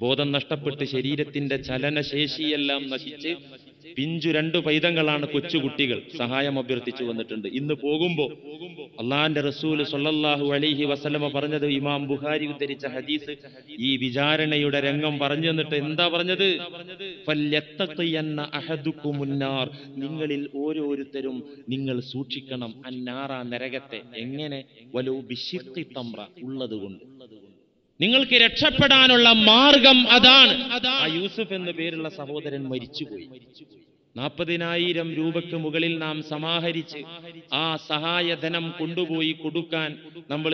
A: ബോധം നഷ്ടപ്പെട്ട് ശരീരത്തിന്റെ ചലനശേഷിയെല്ലാം നശിച്ച് പിഞ്ചു രണ്ടു പൈതങ്ങളാണ് കൊച്ചുകുട്ടികൾ. സഹായം അഭ്യർത്ഥിച്ചു വന്നിട്ടുണ്ട്. ഇന്ന് പോകുമ്പോ അള്ളാന്റെ റസൂൽ സൊല്ലാഹു അലൈഹി വസലമ പറഞ്ഞത് ഇമാം ബുഹാരി ഉദ്ധരിച്ച ഹദീസ് ഈ വിചാരണയുടെ രംഗം പറഞ്ഞു തന്നിട്ട് എന്താ പറഞ്ഞത്. നിങ്ങളിൽ ഓരോരുത്തരും നിങ്ങൾ സൂക്ഷിക്കണം അന്നാറ നരകത്തെ. എങ്ങനെ? വലോ ബിഷിത്തി തമ്ര ഉള്ളത് കൊണ്ട് നിങ്ങൾക്ക് രക്ഷപ്പെടാനുള്ള മാർഗം അതാണ്. ആ യൂസുഫ് എന്ന പേരുള്ള സഹോദരൻ മരിച്ചുപോയി. നാൽപ്പതിനായിരം രൂപയ്ക്ക് മുകളിൽ നാം സമാഹരിച്ച് ആ സഹായധനം കൊണ്ടുപോയി കൊടുക്കാൻ നമ്മൾ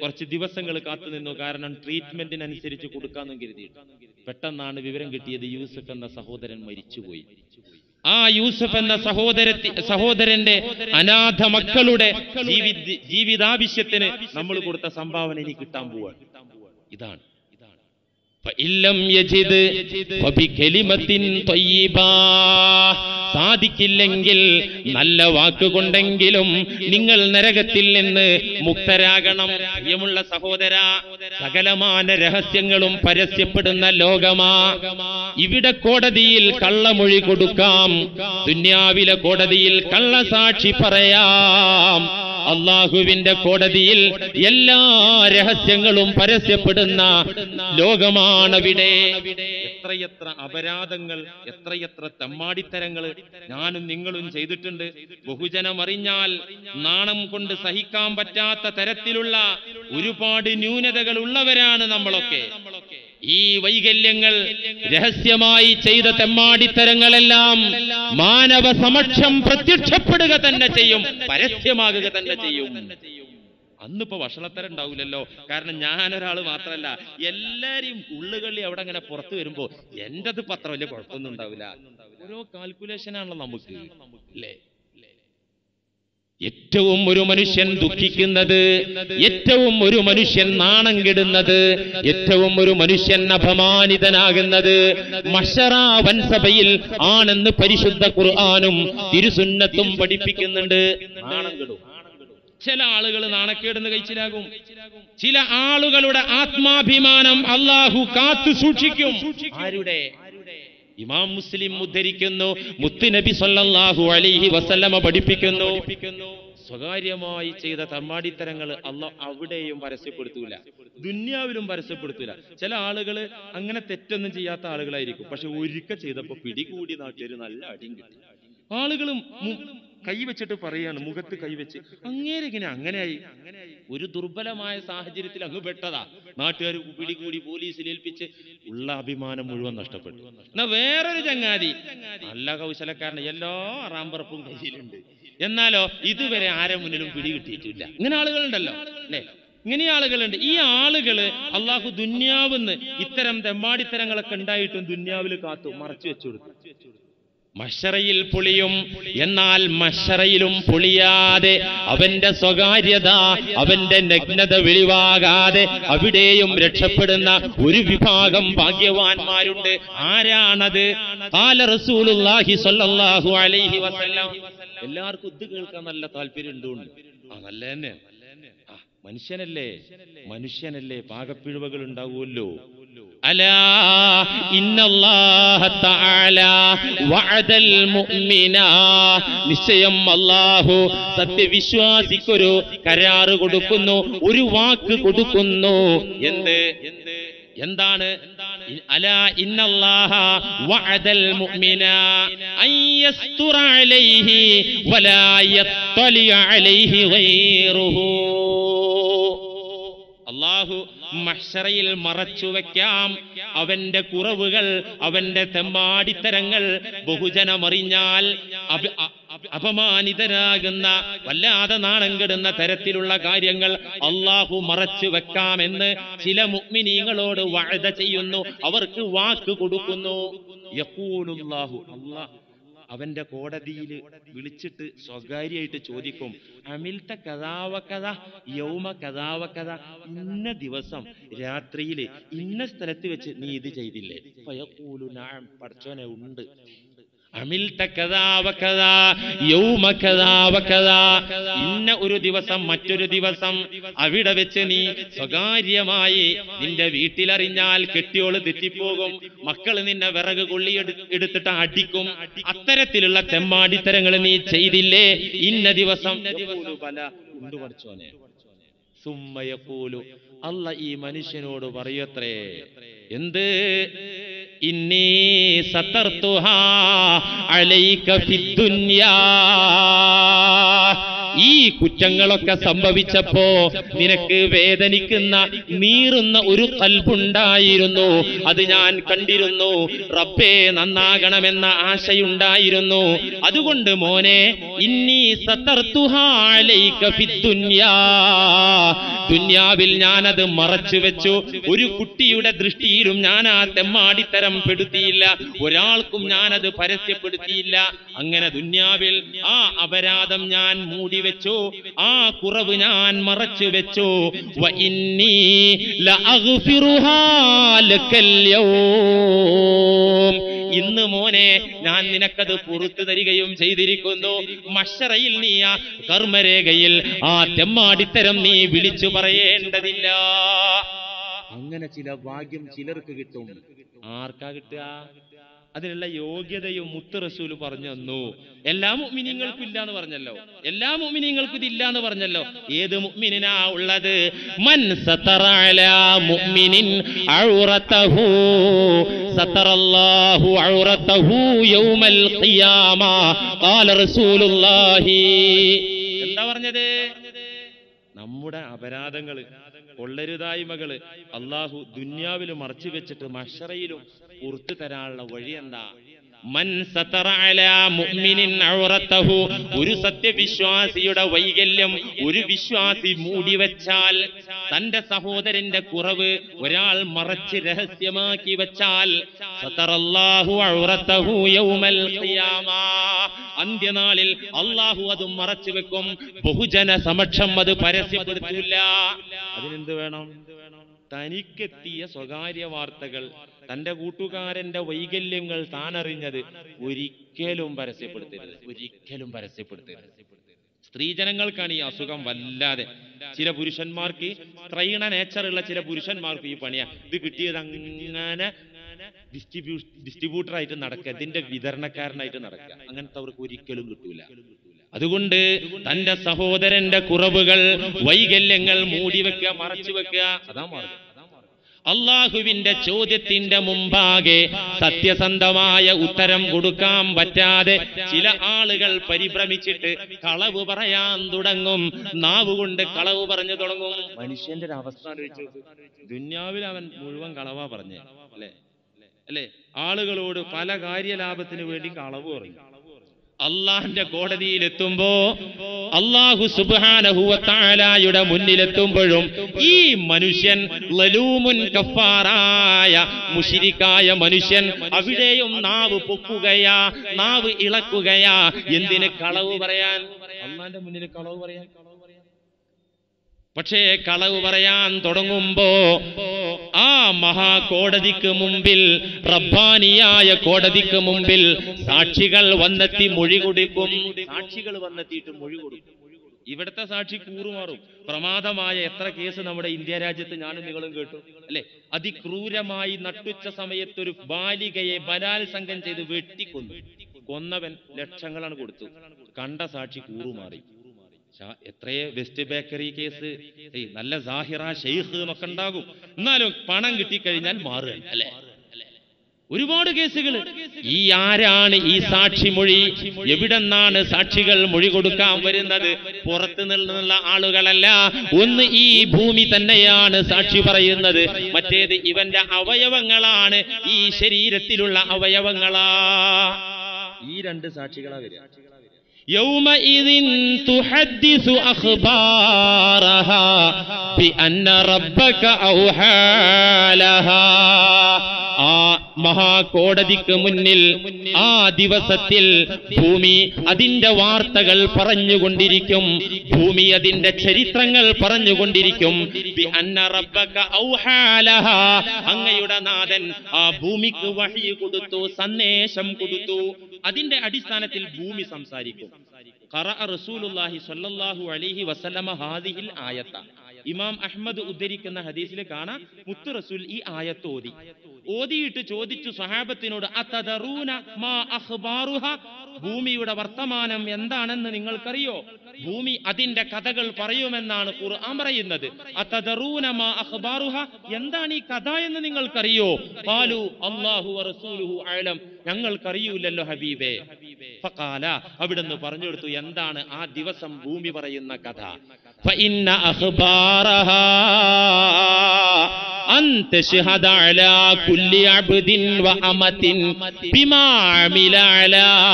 A: കുറച്ച് ദിവസങ്ങൾ കാത്തുനിന്നു കാരണം ട്രീറ്റ്മെന്റിനനുസരിച്ച് കൊടുക്കാമെന്നും കരുതി പെട്ടെന്നാണ് വിവരം കിട്ടിയത് യൂസഫ് എന്ന സഹോദരൻ മരിച്ചുപോയി. ആ യൂസഫ് എന്ന സഹോദരത്തി സഹോദരന്റെ അനാഥ മക്കളുടെ ജീവിത ജീവിതാവശ്യത്തിന് നമ്മൾ കൊടുത്ത സംഭാവന ഇനി കിട്ടാൻ പോവാണ്. ഇതാണ്. സാധിക്കില്ലെങ്കിൽ നല്ല വാക്കുകൊണ്ടെങ്കിലും നിങ്ങൾ നരകത്തിൽ നിന്ന് മുക്തരാകണം. പ്രിയമുള്ള സഹോദര സകലമാന രഹസ്യങ്ങളും പരസ്യപ്പെടുന്ന ലോകമാ. ഇവിടെ കോടതിയിൽ കള്ളമൊഴി കൊടുക്കാം. ദുന്യാവിലെ കോടതിയിൽ കള്ളസാക്ഷി പറയാം. അള്ളാഹുവിന്റെ കോടതിയിൽ എല്ലാ രഹസ്യങ്ങളും പരസ്യപ്പെടുന്ന ലോകമാണവിടെ. എത്രയെത്ര അപരാധങ്ങൾ എത്രയെത്ര തെമ്മാടിത്തരങ്ങൾ ഞാനും നിങ്ങളും ചെയ്തിട്ടുണ്ട്. ബഹുജനം അറിഞ്ഞാൽ നാണം കൊണ്ട് സഹിക്കാൻ പറ്റാത്ത തരത്തിലുള്ള ഒരുപാട് ന്യൂനതകൾ ഉള്ളവരാണ് നമ്മളൊക്കെ. ഈ വൈകല്യങ്ങൾ രഹസ്യമായി ചെയ്ത തെമ്മാടിത്തരങ്ങളെല്ലാം മാനവ സമക്ഷം പ്രത്യക്ഷപ്പെടുക തന്നെ ചെയ്യും പരസ്യമാകുക തന്നെ ചെയ്യും. അന്നിപ്പോ വഷളത്തരം ഉണ്ടാവില്ലല്ലോ കാരണം ഞാനൊരാൾ മാത്രമല്ല എല്ലാരെയും ഉള്ളുകളി അവിടെ അങ്ങനെ പുറത്തു വരുമ്പോ എന്റത് പത്ര വലിയ കുഴപ്പമൊന്നും ഉണ്ടാവില്ല. ഓരോ കാൽക്കുലേഷൻ ആണല്ലോ നമുക്ക്. അല്ലേ ഏറ്റവും ഒരു മനുഷ്യൻ ദുഃഖിക്കുന്നത് ഏറ്റവും ഒരു മനുഷ്യൻ നാണം കെടുന്നത് ഏറ്റവും ഒരു മനുഷ്യൻ അപമാനിതനാകുന്നത് മഷറാവൻ സഭയിൽ ആണെന്ന് പരിശുദ്ധ ഖുർആാനും തിരുസുന്നത്തും പഠിപ്പിക്കുന്നുണ്ട്. ചില ആളുകൾ നാണക്കേടുന്ന കഴിച്ചിലാകും. ചില ആളുകളുടെ ആത്മാഭിമാനം അള്ളാഹു കാത്തു സൂക്ഷിക്കും. ആരുടെ? ഇമാം മുസ്ലിം ഉദ്ധരിക്കുന്നു മുത്തുനബി സല്ലല്ലാഹു അലൈഹി വസല്ലമ പഠിപ്പിക്കുന്നു. സ്വകാര്യമായി ചെയ്ത തമ്മാടിത്തരങ്ങൾ അല്ല അവിടെയും പരസ്യപ്പെടുത്തൂല ദുന്യാവിലും പരസ്യപ്പെടുത്തൂല. ചില ആളുകൾ അങ്ങനെ തെറ്റൊന്നും ചെയ്യാത്ത ആളുകളായിരിക്കും. പക്ഷെ ഒരിക്കൽ ചെയ്തപ്പോ പിടികൂടി നാട്ടിൽ നല്ല അടിയും കിട്ടി. ആളുകളും കൈവച്ചിട്ട് പറയാണ് മുഖത്ത് കൈവച്ച്. അങ്ങേരെ ഇങ്ങനെ അങ്ങനെയായി. ഒരു ദുർബലമായ സാഹചര്യത്തിൽ അങ്ങ് പെട്ടതാ. നാട്ടുകാർ പിടികൂടി പോലീസിൽ ഏൽപ്പിച്ച് ഉള്ള അഭിമാനം മുഴുവൻ നഷ്ടപ്പെട്ടു. എന്നാ വേറൊരു ചങ്ങാതി. നല്ല കൗശലക്കാരൻ എല്ലാ റാമ്പറപ്പും കയ്യിലുണ്ട്. എന്നാലോ ഇതുവരെ ആരെ മുന്നിലും പിടികിട്ടിയിട്ടില്ല. ഇങ്ങനെ ആളുകളുണ്ടല്ലോ. അല്ലേ? ഇങ്ങനെ ആളുകളുണ്ട്. ഈ ആളുകൾ അള്ളാഹു ദുന്യാവെന്ന് ഇത്തരം തെമ്മാടിത്തരങ്ങളൊക്കെ ഉണ്ടായിട്ടും ദുന്യാവിൽ കാത്തു മറച്ചു വെച്ചു കൊടുക്കും മഷറയിൽ പുളിയും എന്നാൽ മഷറയിലും പുളിയാതെ അവന്റെ സ്വകാര്യത അവന്റെ നഗ്നത വെളിവാകാതെ അവിടെയും രക്ഷപ്പെടുന്ന ഒരു വിഭാഗം ഭാഗ്യവാന്മാരുണ്ട്. ആരാണത്? കാല റസൂലുള്ളാഹി സ്വല്ലല്ലാഹു അലൈഹി വസല്ലം. എല്ലാവർക്കും ഇത് കേൾക്കാൻ നല്ല താല്പര്യം ഉണ്ട് ആ നല്ല തന്നെ. മനുഷ്യനല്ലേ? മനുഷ്യനല്ലേ? പാകപ്പിഴവുകൾ ഉണ്ടാവുമല്ലോ. അലാ ഇന്നല്ലാഹ തആല വഅദൽ മുഅ്മിന. നിശ്ചയം അല്ലാഹു സത്യവിശ്വാസിക്കൊരു കരാറ് കൊടുക്കുന്നു ഒരു വാക്ക് കൊടുക്കുന്നു. എന്ത്? എന്താണ്? അലാ ഇന്നല്ലാഹ വഅദൽ മുഅ്മിന. അൻ യസ്തുറ അലൈഹി വലാ യത്തലി അലൈഹി ഗൈറുഹു. അള്ളാഹു മഹ്ഷറയിൽ മറച്ചു വെക്കാം അവന്റെ കുറവുകൾ അവന്റെ തെമ്മാടിത്തരങ്ങൾ ബഹുജനമറിഞ്ഞാൽ അപമാനിതരാകുന്ന വല്ലാതെ നാണം കെടുന്ന തരത്തിലുള്ള കാര്യങ്ങൾ അള്ളാഹു മറച്ചു വെക്കാമെന്ന് ചില മുഅ്മിനീങ്ങളോട് വഴുത ചെയ്യുന്നു. അവർക്ക് വാക്ക് കൊടുക്കുന്നു. യഖൂലുല്ലാഹു അല്ലാഹ്. അവന്റെ കോടതിയിൽ വിളിച്ചിട്ട് സ്വകാര്യമായിട്ട് ചോദിക്കും അമിൽത്ത കഥാവ കഥ യൗമ കഥാവ കഥ ഇന്ന ദിവസം രാത്രിയിൽ ഇന്ന സ്ഥലത്ത് വെച്ച് നീ ഇത് ചെയ്തില്ലേ? ഫയഖൂലു നഅം പടച്ചോനെ ഉണ്ട്. ഇന്ന ഒരു ദിവസം മറ്റൊരു ദിവസം അവിടെ വെച്ച് നീ സ്വകാര്യമായി നിന്റെ വീട്ടിലറിഞ്ഞാൽ കെട്ടിയോൾ തെറ്റിപ്പോകും. മക്കൾ നിന്നെ വിറക് കൊള്ളി എടുത്തിട്ട് അടിക്കും. അത്തരത്തിലുള്ള തെമ്മാടിത്തരങ്ങൾ നീ ചെയ്തില്ലേ? ഇന്ന ദിവസം. പഠിച്ചോനെ. സുമ്മയക്കൂലു അല്ല ഈ മനുഷ്യനോട് പറയത്രേ എന്ത്? ഇന്നീ സത്തർത്തുഹാ അലൈക ഫിദ്ദുന്യാ ഈ കുറ്റങ്ങളൊക്കെ സംഭവിച്ചപ്പോ നിനക്ക് വേദനിക്കുന്ന നീറുന്ന ഒരു കൽബുണ്ടായിരുന്നു അത് ഞാൻ കണ്ടിരുന്നു. റബ്ബേ നന്നാകണമെന്ന ആശയുണ്ടായിരുന്നു. അതുകൊണ്ട് മോനെ ഇന്നീ ദുന്യാവിൽ ഞാനത് മറച്ചു വെച്ചു. ഒരു കുട്ടിയുടെ ദൃഷ്ടിയിലും ഞാൻ ആ തെമ്മാടിത്തരം പെടുത്തിയില്ല. ഒരാൾക്കും ഞാനത് പരസ്യപ്പെടുത്തിയില്ല. അങ്ങനെ ദുന്യാവിൽ ആ അപരാധം ഞാൻ മൂടി വെച്ചു ആ കുറവ് ഞാൻ മറച്ചു വെച്ചു. ഇന്ന് മോനെ ഞാൻ നിനക്കത് പുറത്തു തരികയും ചെയ്തിരിക്കുന്നു. മഷറയിൽ നീ ആ കർമ്മരേഖയിൽ ആ തെമ്മാടിത്തരം നീ വിളിച്ചു പറയേണ്ടതില്ല. അങ്ങനെ ചില ഭാഗ്യം ചിലർക്ക് കിട്ടും. ആർക്കാ കിട്ടുക? അതിനുള്ള യോഗ്യതയും മുത്ത് റസൂൽ പറഞ്ഞു തന്നു. എല്ലാ മുഅ്മിനീങ്ങൾക്കും ഇല്ല എന്ന് പറഞ്ഞല്ലോ. എല്ലാ മുഅ്മിനീങ്ങൾക്കും ഇതില്ല എന്ന് പറഞ്ഞല്ലോ. ഏത് മുഗ്മിനാ ഉള്ളത്? മൻ സതറ അലാ മുഅ്മിനിൻ ഔറതഹു സതറല്ലാഹു ഔറതഹു യൗമൽ ഖിയാമ. റസൂലുള്ളാഹി. എന്താ പറഞ്ഞത്? നമ്മുടെ അപരാധങ്ങൾ കൊള്ളരുതായ്മകൾ അള്ളാഹു ദുന്യാവിലും മറച്ചു വെച്ചിട്ട് മഷറയിലും പുറത്തു തരാനുള്ള വഴി എന്താ? ഒരു സത്യവിശ്വാസിയുടെ വൈകല്യം ഒരു വിശ്വാസി മൂടിവെച്ചാൽ തന്റെ സഹോദരന്റെ കുറവ് ഒരാൾ മറച്ച് രഹസ്യമാക്കി വെച്ചാൽ അന്ത്യനാളിൽ അള്ളാഹു അത് മറച്ചു വെക്കും. ബഹുജന സമക്ഷം അത് പരസ്യപ്പെടുത്തില്ല അതിനെന്ത് വേണം? തനിക്കെത്തിയ സ്വകാര്യ വാർത്തകൾ തന്റെ കൂട്ടുകാരന്റെ വൈകല്യങ്ങൾ താൻ അറിഞ്ഞത് ഒരിക്കലും പരസ്യപ്പെടുത്തരുത് ഒരിക്കലും പരസ്യപ്പെടുത്തരുത്. സ്ത്രീജനങ്ങൾക്കാണ് ഈ അസുഖം വല്ലാതെ. ചില പുരുഷന്മാർക്ക് സ്ത്രൈണ നേച്ചറുള്ള ചില പുരുഷന്മാർക്ക് ഈ പണിയാ. ഇത് കിട്ടിയത് അങ്ങനെ ഡിസ്ട്രിബ്യൂ ഡിസ്ട്രിബ്യൂട്ടർ ആയിട്ട് നടക്കുക ഇതിന്റെ വിതരണക്കാരനായിട്ട് നടക്കുക. അങ്ങനത്തെ അവർക്ക് ഒരിക്കലും കിട്ടൂല. അതുകൊണ്ട് തന്റെ സഹോദരന്റെ കുറവുകൾ വൈകല്യങ്ങൾ മൂടി വെക്കുക മറച്ചു വെക്കുക അള്ളാഹുവിന്റെ ചോദ്യത്തിന്റെ മുമ്പാകെ സത്യസന്ധമായ ഉത്തരം കൊടുക്കാൻ പറ്റാതെ ചില ആളുകൾ പരിഭ്രമിച്ചിട്ട് കളവ് പറയാൻ തുടങ്ങും. നാവ് കൊണ്ട് കളവ് പറഞ്ഞു തുടങ്ങും. മനുഷ്യന്റെ ഒരു അവസ്ഥ ദുന്യാവിൽ അവൻ മുഴുവൻ കളവാ പറഞ്ഞേ. അല്ലേ? അല്ലേ? ആളുകളോട് പല കാര്യലാഭത്തിന് വേണ്ടി കളവ് പറയും. അള്ളാഹിന്റെ കോടതിയിലെത്തുമ്പോ അള്ളാഹു സുബാനഹുവത്താലായുടെ മുന്നിലെത്തുമ്പോഴും ഈ മനുഷ്യൻ ലലൂമുൻ കഫാറായ മുഷിരിക്കായ മനുഷ്യൻ അവിടെയും നാവ് പൊക്കുകയാ നാവ് ഇളക്കുകയാ. എന്തിന് കളവ് പറയാൻ? അള്ളാന്റെ മുന്നിൽ കളവ് പറയാൻ. പക്ഷേ കളവ് പറയാൻ തുടങ്ങുമ്പോ ആ മഹാകോടതിക്ക് മുമ്പിൽ റബ്ബാനിയായ കോടതിക്ക് മുമ്പിൽ സാക്ഷികൾ വന്നെത്തി മൊഴി കൊടുക്കും. സാക്ഷികൾ വന്നെത്തിയിട്ട് മൊഴി കൊടുക്കും. ഇവിടുത്തെ സാക്ഷി കൂറുമാറും. പ്രമാദമായ എത്ര കേസ് നമ്മുടെ ഇന്ത്യ രാജ്യത്ത് ഞാനും നിങ്ങളും കേട്ടു. അല്ലെ? അതിക്രൂരമായി നട്ടുച്ച സമയത്ത് ഒരു ബാലികയെ ബലാത്സംഗം ചെയ്ത് വെട്ടിക്കൊന്നു. കൊന്നവൻ ലക്ഷങ്ങളാണ് കൊടുത്തു. കണ്ട സാക്ഷി കൂറുമാറി. എത്രയേ വെസ്റ്റ് ബേക്കറി കേസ്? നല്ല സാഹിറ ഷെയ്ഖ് എന്നൊക്കെ ഉണ്ടാകും. എന്നാലും പണം കിട്ടിക്കഴിഞ്ഞാൽ മാറുക അല്ലേ? ഒരുപാട് കേസുകൾ ഈ ആരാണ് ഈ സാക്ഷി മൊഴി? എവിടെന്നാണ് സാക്ഷികൾ മൊഴി കൊടുക്കാൻ വരുന്നത്? പുറത്തു നിന്നുള്ള ആളുകളല്ല. ഒന്ന് ഈ ഭൂമി തന്നെയാണ് സാക്ഷി പറയുന്നത്. മറ്റേത് ഇവന്റെ അവയവങ്ങളാണ്. ഈ ശരീരത്തിലുള്ള അവയവങ്ങളാ. ഈ രണ്ട് സാക്ഷികളാ വരിക. يومئذ تحدث أخبارها بأن ربك أوحى لها ആ മഹാകോടതിക്ക് മുന്നിൽ ആ ദിവസത്തിൽ ഭൂമി അതിന്റെ വാർത്തകൾ പറഞ്ഞുകൊണ്ടിരിക്കും ഭൂമി അതിന്റെ ചരിത്രങ്ങൾ പറഞ്ഞുകൊണ്ടിരിക്കും ബി അന്ന റബ്ബക ഔഹാ ലഹാ. അങ്ങയുടെ നാഥൻ ആ ഭൂമിക്ക് വഹി കൊടുത്തു സന്ദേശം കൊടുത്തു അതിന്റെ അടിസ്ഥാനത്തിൽ ഭൂമി സംസാരിക്കും. സ്വല്ലല്ലാഹു അലൈഹി വസല്ലമ ഹാദിഹിൽ ആയത്ത. ഇമാം അഹമ്മദ് ഉദ്ധരിക്കുന്ന ഹദീസിൽ കാണാം മുത്തു റസൂൽ ഈ ആയത്ത് ഓതി. ഓതിയിട്ട് ചോദിച്ചു സഹാബത്തിനോട് ഭൂമിയുടെ വർത്തമാനം എന്താണെന്ന് നിങ്ങൾക്കറിയോ? ഭൂമി അതിന്റെ കഥകൾ പറയുമെന്നാണ് ഖുർആൻ പറയുന്നത്. എന്താണ് ഈ കഥ എന്ന് നിങ്ങൾക്കറിയോ? പാലു അല്ലാഹു അലം ഞങ്ങൾക്കറിയൂലല്ലോ ഹബീബേ. ഫഖാല അവിടുന്ന് പറഞ്ഞു കൊടുത്തു എന്താണ് ആ ദിവസം ഭൂമി പറയുന്ന കഥ.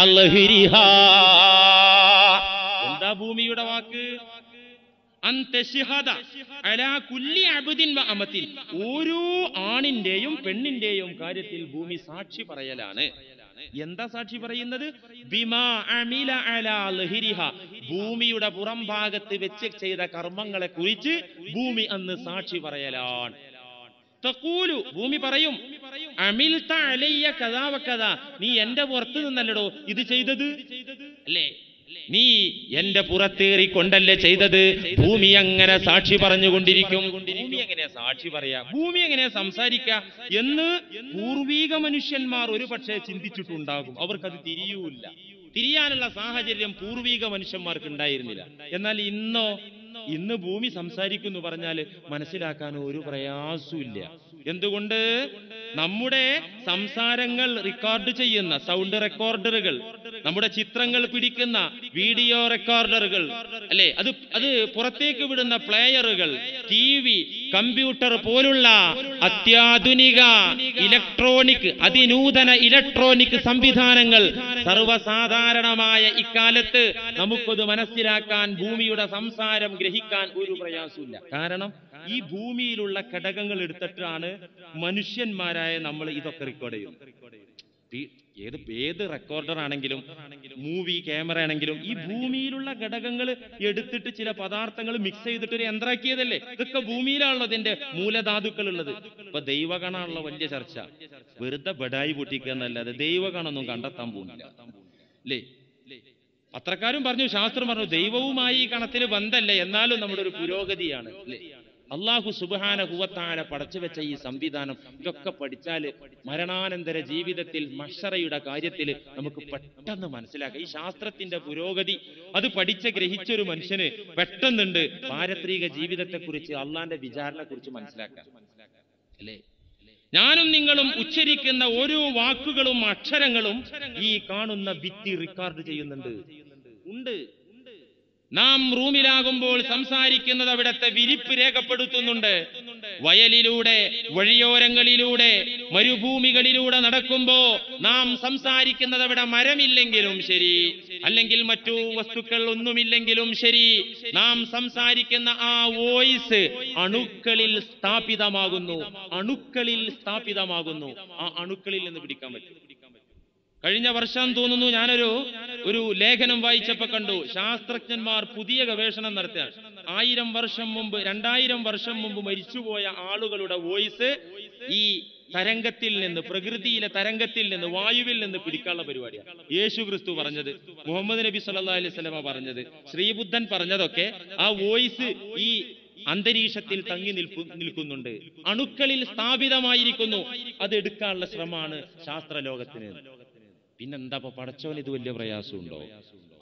A: ലഹ്രിഹാ. എന്താ ഭൂമിയുടെ വാക്ക്. വഅമത്തിൻ ഓരോ ആണിന്റെയും പെണ്ണിന്റെയും കാര്യത്തിൽ ഭൂമി സാക്ഷി പറയലാണ്. എന്താ സാക്ഷി പറയുന്നത്? ഭൂമിയുടെ പുറം ഭാഗത്ത് വെച്ച് ചെയ്ത കർമ്മങ്ങളെ കുറിച്ച് ഭൂമി അന്ന് സാക്ഷി പറയലാണ്. ഭൂമി പറയും അമിൽ നീ എന്റെ പുറത്ത് നിന്നല്ലടോ ഇത് ചെയ്തത്? അല്ലേ? നീ എന്റെ പുറത്തേറിക്കൊണ്ടല്ലേ ചെയ്തത്? ഭൂമി അങ്ങനെ സാക്ഷി പറഞ്ഞുകൊണ്ടിരിക്കും? ഭൂമി എങ്ങനെ സാക്ഷി പറയാ? ഭൂമി എങ്ങനെ സംസാരിക്ക? എന്ന് പൂർവീക മനുഷ്യന്മാർ ഒരു പക്ഷേ ചിന്തിച്ചിട്ടുണ്ടാകും. അവർക്കത് തിരിയൂല്ല. തിരിയാനുള്ള സാഹചര്യം പൂർവീക മനുഷ്യന്മാർക്ക് ഉണ്ടായിരുന്നില്ല. എന്നാൽ ഇന്നോ ഇന്ന് ഭൂമി സംസാരിക്കുന്നു പറഞ്ഞാൽ മനസ്സിലാക്കാൻ ഒരു പ്രയാസമില്ല എന്തുകൊണ്ട് നമ്മുടെ സംസാരങ്ങൾ റെക്കോർഡ് ചെയ്യുന്ന സൗണ്ട് റെക്കോർഡറുകൾ നമ്മുടെ ചിത്രങ്ങൾ പിടിക്കുന്ന വീഡിയോ റെക്കോർഡറുകൾ അല്ലെ? അത് അത് പുറത്തേക്ക് വിടുന്ന പ്ലെയറുകൾ ടി വി കമ്പ്യൂട്ടർ പോലുള്ള അത്യാധുനിക ഇലക്ട്രോണിക് അതിനൂതന ഇലക്ട്രോണിക് സംവിധാനങ്ങൾ സർവസാധാരണമായ ഇക്കാലത്ത് നമുക്കത് മനസ്സിലാക്കാൻ ഭൂമിയുടെ സംസാരം ഗ്രഹിക്കാൻ ഒരു പ്രയാസമില്ല കാരണം ഈ ഭൂമിയിലുള്ള ഘടകങ്ങൾ എടുത്തിട്ടാണ് മനുഷ്യന്മാരായ നമ്മൾ ഇതൊക്കെ റെക്കോർഡ് ചെയ്യുന്നത്. ഏത് ഏത് റെക്കോർഡർ ആണെങ്കിലും മൂവി ക്യാമറ ആണെങ്കിലും ഈ ഭൂമിയിലുള്ള ഘടകങ്ങൾ എടുത്തിട്ട് ചില പദാർത്ഥങ്ങൾ മിക്സ് ചെയ്തിട്ട് ഒരു യന്ത്രാക്കിയതല്ലേ? ഇതൊക്കെ ഭൂമിയിലാണല്ലോ ഇതിന്റെ മൂലധാതുക്കൾ ഉള്ളത്. ഇപ്പൊ ദൈവഗണാണല്ലോ വലിയ ചർച്ച. വെറുതെ ബഡായി പൊട്ടിക്കുക എന്നല്ലാതെ ദൈവഗണൊന്നും കണ്ടെത്താൻ പോകുന്നില്ല. അല്ലേ പത്രക്കാരും പറഞ്ഞു ശാസ്ത്രം പറഞ്ഞു ദൈവവുമായി ഈ കണത്തിന് ബന്ധല്ലേ. എന്നാലും നമ്മുടെ ഒരു പുരോഗതിയാണ്. അല്ലേ അള്ളാഹു സുബാന ഹുവത്താല പടച്ചു വെച്ച ഈ സംവിധാനം ഇതൊക്കെ പഠിച്ചാൽ മരണാനന്തര ജീവിതത്തിൽ മഷറയുടെ കാര്യത്തിൽ നമുക്ക് പെട്ടെന്ന് മനസ്സിലാക്കാം. ഈ ശാസ്ത്രത്തിന്റെ പുരോഗതി അത് പഠിച്ച ഗ്രഹിച്ചൊരു മനുഷ്യന് പെട്ടെന്നുണ്ട് പാരത്രിക ജീവിതത്തെക്കുറിച്ച് അള്ളാന്റെ വിചാരണെ കുറിച്ച് മനസ്സിലാക്കാം. അല്ലേ? ഞാനും നിങ്ങളും ഉച്ചരിക്കുന്ന ഓരോ വാക്കുകളും അക്ഷരങ്ങളും ഈ കാണുന്ന ഭിത്തി റെക്കോർഡ് ചെയ്യുന്നുണ്ട്. ഉണ്ട്. നാം റൂമിലാകുമ്പോൾ സംസാരിക്കുന്നത് അവിടത്തെ വിരിപ്പ് രേഖപ്പെടുത്തുന്നുണ്ട്. വയലിലൂടെ വഴിയോരങ്ങളിലൂടെ മരുഭൂമികളിലൂടെ നടക്കുമ്പോ നാം സംസാരിക്കുന്നത് അവിടെ മരമില്ലെങ്കിലും ശരി അല്ലെങ്കിൽ മറ്റു വസ്തുക്കൾ ഒന്നുമില്ലെങ്കിലും ശരി. നാം സംസാരിക്കുന്ന ആ വോയിസ് അണുക്കളിൽ സ്ഥാപിതമാകുന്നു അണുക്കളിൽ സ്ഥാപിതമാകുന്നു. ആ അണുക്കളിൽ നിന്ന് പിടിക്കാൻ പറ്റും. കഴിഞ്ഞ വർഷം തോന്നുന്നു ഞാനൊരു ഒരു ലേഖനം വായിച്ചപ്പോ കണ്ടു. ശാസ്ത്രജ്ഞന്മാർ പുതിയ ഗവേഷണം നടത്തിയ ആയിരം വർഷം മുമ്പ് രണ്ടായിരം വർഷം മുമ്പ് മരിച്ചുപോയ ആളുകളുടെ വോയിസ് ഈ തരംഗത്തിൽ നിന്ന് പ്രകൃതിയിലെ തരംഗത്തിൽ നിന്ന് വായുവിൽ നിന്ന് പിടിക്കാനുള്ള പരിപാടിയാണ്. യേശു ക്രിസ്തു പറഞ്ഞത് മുഹമ്മദ് നബി സല്ലാ അലൈഹി സ്വലമ പറഞ്ഞത് ശ്രീബുദ്ധൻ പറഞ്ഞതൊക്കെ ആ വോയിസ് ഈ അന്തരീക്ഷത്തിൽ തങ്ങി നിൽപ്പു നിൽക്കുന്നുണ്ട്. അണുക്കളിൽ സ്ഥാപിതമായിരിക്കുന്നു. അത് എടുക്കാനുള്ള ശ്രമമാണ് ശാസ്ത്രലോകത്തിന്. പിന്നെന്താ പടച്ചവൻ ഇത് വലിയ പ്രയാസമുണ്ടോ?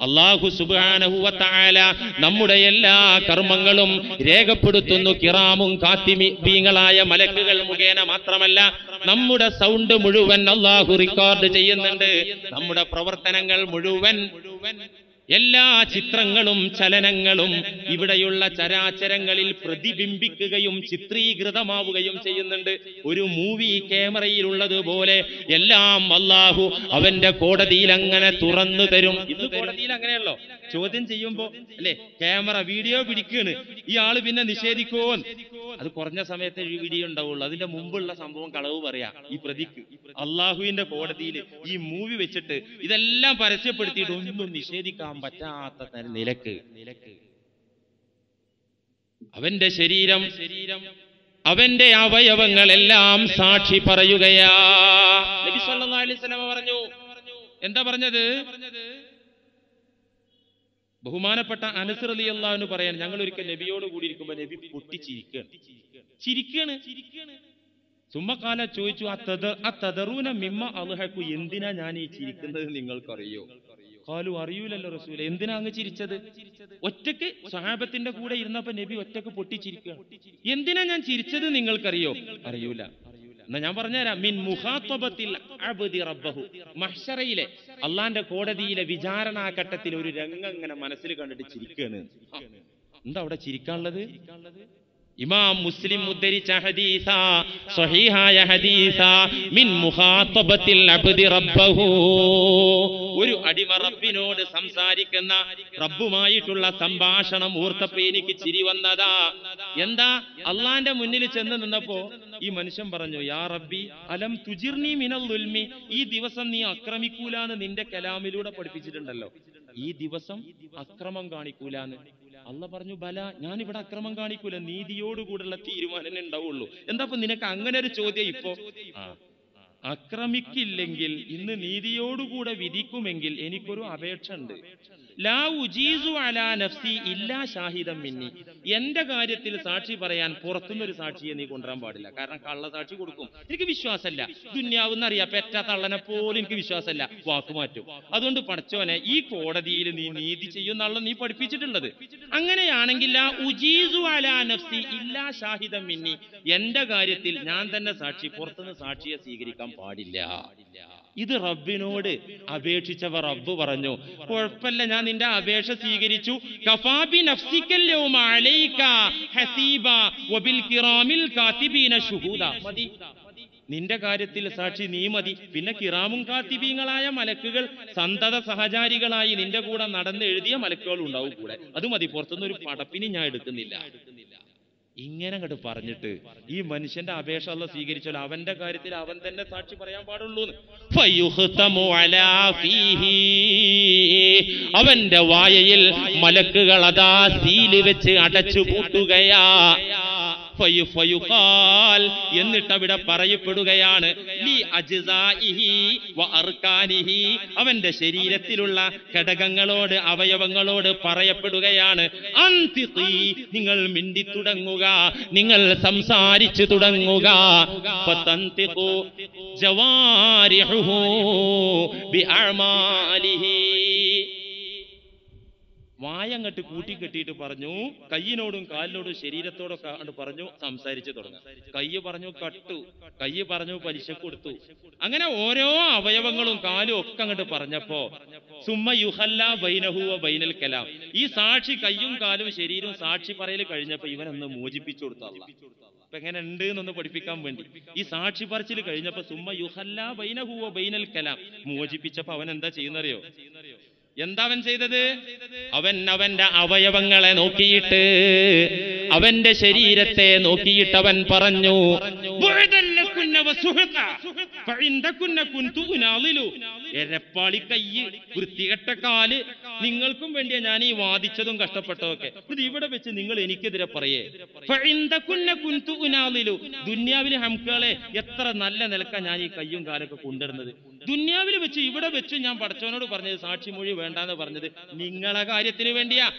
A: അള്ളാഹു സുബാനഹുവത്തായ നമ്മുടെ എല്ലാ കർമ്മങ്ങളും രേഖപ്പെടുത്തുന്നു. കിറാമും കാത്തിമീങ്ങളായ മലക്കുകൾ മുഖേന മാത്രമല്ല നമ്മുടെ സൗണ്ട് മുഴുവൻ അള്ളാഹു റെക്കോർഡ് ചെയ്യുന്നുണ്ട്. നമ്മുടെ പ്രവർത്തനങ്ങൾ മുഴുവൻ എല്ലാ ചിത്രങ്ങളും ചലനങ്ങളും ഇവിടെയുള്ള ചരാചരങ്ങളിൽ പ്രതിബിംബിക്കുകയും ചിത്രീകൃതമാവുകയും ചെയ്യുന്നുണ്ട്. ഒരു മൂവി ക്യാമറയിലുള്ളതുപോലെ എല്ലാം അള്ളാഹു അവന്റെ കോടതിയിൽ അങ്ങനെ തുറന്നു തരും. ഇന്ന് കോടതിയിൽ അങ്ങനെയല്ലോ. ചോദ്യം ചെയ്യുമ്പോ അല്ലെ ക്യാമറ വീഡിയോ പിടിക്കുകയാണ് ഈ ആൾ പിന്നെ നിഷേധിക്കോ അത് കുറഞ്ഞ സമയത്തെ വീഡിയോ ഉണ്ടാവുള്ളൂ. അതിന്റെ മുമ്പുള്ള സംഭവം കളവ് പറയാ. ഈ പ്രതിക്ക്. അള്ളാഹുവിന്റെ കോടതിയിൽ ഈ മൂവി വെച്ചിട്ട് ഇതെല്ലാം പരസ്യപ്പെടുത്തിയിട്ട് ഒന്നും നിഷേധിക്കാൻ പറ്റാത്ത നിലയ്ക്ക്. അവന്റെ ശരീരം ശരീരം അവന്റെ അവയവങ്ങളെല്ലാം സാക്ഷി പറയുകയാ. നബി പറഞ്ഞു. എന്താ പറഞ്ഞത്? ബഹുമാനപ്പെട്ട അനസ് റളിയല്ലാഹു അൻഹു പറയാൻ ഞങ്ങൾ ഒരിക്കൽ നബിയോട് കൂടി ഇരിക്കുമ്പോൾ നബി പൊട്ടിച്ചിരിക്കുകയാണ് ചിരിക്കാണ്. സുമ്മക്കാല ചോദിച്ചു അത്തദറൂന മിമ്മ അലഹക്കു എന്തിനാ ഞാൻ ഈ ചിരിക്കുന്നത് നിങ്ങൾക്കറിയോ? കാലു അറിയൂലല്ലോ റസൂല എന്തിനാ അങ്ങ് ചിരിച്ചത്? ഒറ്റയ്ക്ക് സഹാബത്തിന്റെ കൂടെ ഇരുന്നപ്പോ നബി ഒറ്റയ്ക്ക് പൊട്ടിച്ചിരിക്കുക എന്തിനാ ഞാൻ ചിരിച്ചത് നിങ്ങൾക്കറിയോ? അറിയൂല. എന്നാ ഞാൻ പറഞ്ഞുതരാം. മിൻ മുഹാത്വബത്തിൽ അബ്ദി റബ്ബഹു. മഹ്ശറയിലെ അള്ളാന്റെ കോടതിയിലെ വിചാരണാഘട്ടത്തിൽ ഒരു രംഗം ഇങ്ങനെ മനസ്സിൽ കണ്ടിട്ട് ചിരിക്കുകയാണ് എന്താ അവിടെ ചിരിക്കാനുള്ളത്? ഇമാം മുസ്ലിം ഉദ്ധരിച്ച ഹദീസ സ്വഹീഹായ ഹദീസ മിൻ മുഖാത്തബത്തിൽ അബ്ദി റബ്ബഹു. ഒരു അടിമ റബ്ബിനോട് സംസാരിക്കുന്ന റബ്ബുമായിട്ടുള്ള സംഭാഷണം ഓർത്തപ്പോ എനിക്ക് ചിരി വന്നതാ. എന്താ? അള്ളാന്റെ മുന്നിൽ ചെന്ന് നിന്നപ്പോ ഈ മനുഷ്യൻ പറഞ്ഞു യാ റബ്ബി അലം തുജിർനി മിനൽ ദുൽമി ഈ ദിവസം നീ അക്രമിക്കൂലാന്ന് നിന്റെ കലാമിലൂടെ പഠിപ്പിച്ചിട്ടുണ്ടല്ലോ. ഈ ദിവസം അക്രമം കാണിക്കൂല എന്ന് അള്ള പറഞ്ഞു ബല ഞാൻ ഇവിടെ അക്രമം കാണിക്കൂല നീതിയോടുകൂടെയുള്ള തീരുമാനം ഉണ്ടാവുള്ളൂ. എന്താ ഇപ്പൊ നിനക്ക് അങ്ങനെ ഒരു ചോദ്യം ഇപ്പോ? അക്രമിക്കില്ലെങ്കിൽ ഇന്ന് നീതിയോടുകൂടെ വിധിക്കുമെങ്കിൽ എനിക്കൊരു അപേക്ഷ ഉണ്ട്. ലാ അലാ നഫ്സി ഇല്ലാ മിന്നി. എന്റെ കാര്യത്തിൽ സാക്ഷി പറയാൻ പുറത്തുനിന്നൊരു സാക്ഷിയെ നീ കൊണ്ടുവരാൻ പാടില്ല. കാരണം കള്ള സാക്ഷി കൊടുക്കും. എനിക്ക് വിശ്വാസമല്ല. ദുന്യാവെന്ന് അറിയാം. പെറ്റ തള്ളനെ പോലും എനിക്ക് വിശ്വാസമല്ല. വാക്കുമാറ്റും അതുകൊണ്ട് പഠിച്ചോനെ ഈ കോടതിയിൽ നീ നീതി ചെയ്യുന്നുള്ള നീ പഠിപ്പിച്ചിട്ടുള്ളത്. അങ്ങനെയാണെങ്കിൽ ലാ അലാ നഫ്സി ഇല്ലാ മിന്നി. എന്റെ കാര്യത്തിൽ ഞാൻ തന്നെ സാക്ഷി പുറത്തുനിന്ന് സാക്ഷിയെ സ്വീകരിക്കാൻ പാടില്ല. ഇത് റബ്ബിനോട് അപേക്ഷിച്ചവർ റബ്ബ് പറഞ്ഞു. കുഴപ്പമില്ല ഞാൻ നിന്റെ അപേക്ഷ സ്വീകരിച്ചു. കഫാബി നിന്റെ കാര്യത്തിൽ സാക്ഷി നീ മതി. പിന്നെ കിറാമും കാത്തിബീങ്ങളായ മലക്കുകൾ സന്തത സഹചാരികളായി നിന്റെ കൂടെ നടന്ന് എഴുതിയ മലക്കുകൾ ഉണ്ടാവും കൂടെ. അത് മതി പുറത്തുനിന്ന് ഒരു പടപ്പിനി ഞാൻ എടുക്കുന്നില്ല. ഇങ്ങനെ അങ്ങോട്ട് പറഞ്ഞിട്ട് ഈ മനുഷ്യന്റെ അപേക്ഷ അല്ല സ്വീകരിച്ചാൽ അവന്റെ കാര്യത്തിൽ അവൻ തന്നെ സാക്ഷി പറയാൻ പാടുള്ളൂ അവന്റെ വായയിൽ മലക്കുകൾ അതാ സീൽ വെച്ച് അടച്ചു പൂട്ടുകയാ എന്നിട്ട് അവിടെ പറയപ്പെടുകയാണ്. അവന്റെ ശരീരത്തിലുള്ള ഘടകങ്ങളോട് അവയവങ്ങളോട് പറയപ്പെടുകയാണ്. നിങ്ങൾ മിണ്ടി തുടങ്ങുക നിങ്ങൾ സംസാരിച്ചു തുടങ്ങുക. ഫതന്തിഖു ബി വായങ്ങട്ട് കൂട്ടിക്കെട്ടിയിട്ട് പറഞ്ഞു കയ്യിനോടും കാലിനോടും ശരീരത്തോടൊക്കെ അങ്ങോട്ട് പറഞ്ഞു സംസാരിച്ചു തുടങ്ങാം കയ്യ് പറഞ്ഞു കട്ടു കയ്യ് പറഞ്ഞു പലിശ കൊടുത്തു. അങ്ങനെ ഓരോ അവയവങ്ങളും കാലും ഒക്കെ അങ്ങോട്ട് പറഞ്ഞപ്പോ സുമ്മ യുഹല്ല ബൈനഹുവ ബൈനൽ കലാം. ഈ സാക്ഷി കയ്യും കാലും ശരീരവും സാക്ഷി പറയൽ കഴിഞ്ഞപ്പോ ഇവനൊന്ന് മോചിപ്പിച്ചു കൊടുത്തല്ല എങ്ങനെ ഉണ്ട് എന്നൊന്ന് പഠിപ്പിക്കാൻ വേണ്ടി. ഈ സാക്ഷി പറച്ചിൽ കഴിഞ്ഞപ്പോ സുമ്മ യുഹല്ല ബൈനഹുവ ബൈനൽ കലാം. മോചിപ്പിച്ചപ്പോ അവൻ എന്താ ചെയ്യുന്നറിയോ? എന്താ അവൻ ചെയ്തത്? അവൻ അവന്റെ അവയവങ്ങളെ നോക്കിയിട്ട് അവന്റെ ശരീരത്തെ നോക്കിയിട്ട് അവൻ പറഞ്ഞു എരപ്പാളി വൃത്തികെട്ട കാൽ. നിങ്ങൾക്കും വേണ്ടിയാ ഞാൻ ഈ വാദിച്ചതും കഷ്ടപ്പെട്ടതൊക്കെ. ഇത് ഇവിടെ വെച്ച് നിങ്ങൾ എനിക്കെതിരെ പറയേ. ഉനാളിലു. ദുന്യാവിലെ ഹംകളെ എത്ര നല്ല നിലക്കാ ഞാൻ ഈ കയ്യും കാലൊക്കെ കൊണ്ടുവരുന്നത്. ദുന്യാവിൽ വെച്ച് ഇവിടെ വെച്ച് ഞാൻ പടച്ചവനോട് പറഞ്ഞത് സാക്ഷി മൊഴി വേണ്ടെന്ന് പറഞ്ഞത് നിങ്ങളെ കാര്യത്തിന് വേണ്ടിയാ.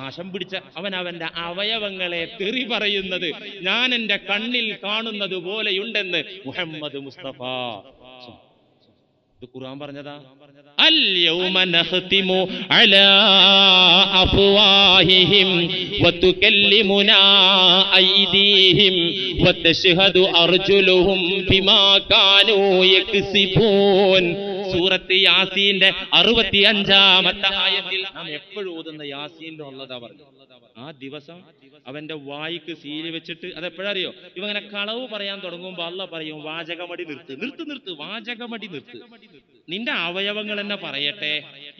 A: നാശം പിടിച്ച അവൻ അവന്റെ അവയവങ്ങളെ തെറി പറയുന്നത് ഞാൻ എന്റെ കണ്ണിൽ കാണുന്നത് പോലെയുണ്ടെന്ന് മുഹമ്മദ് മുസ്തഫ ഇത് ഖുർആൻ പറഞ്ഞതാ اليوم نختم على أفواههم وتكلمنا أيديهم وتشهد أرجلهم بما كانوا يكسبون സൂറത്ത് യാസീന്റെ അറുപത്തി അഞ്ചാമത്തെ ആയത്തിൽ നാം എപ്പോഴും ഓതുന്ന യാസീനിലുള്ളതാ പറഞ്ഞു ആ ദിവസം അവന്റെ വായിക്ക് സീൽ വെച്ചിട്ട് അത് അതെപ്പോഴറിയോ ഇവങ്ങനെ കളവ് പറയാൻ തുടങ്ങുമ്പോ അല്ല പറയും വാചകമടി നിർത്ത് നിർത്ത് നിർത്ത് വാചകമടി നിർത്ത് നിന്റെ അവയവങ്ങൾ എന്നെ പറയട്ടെ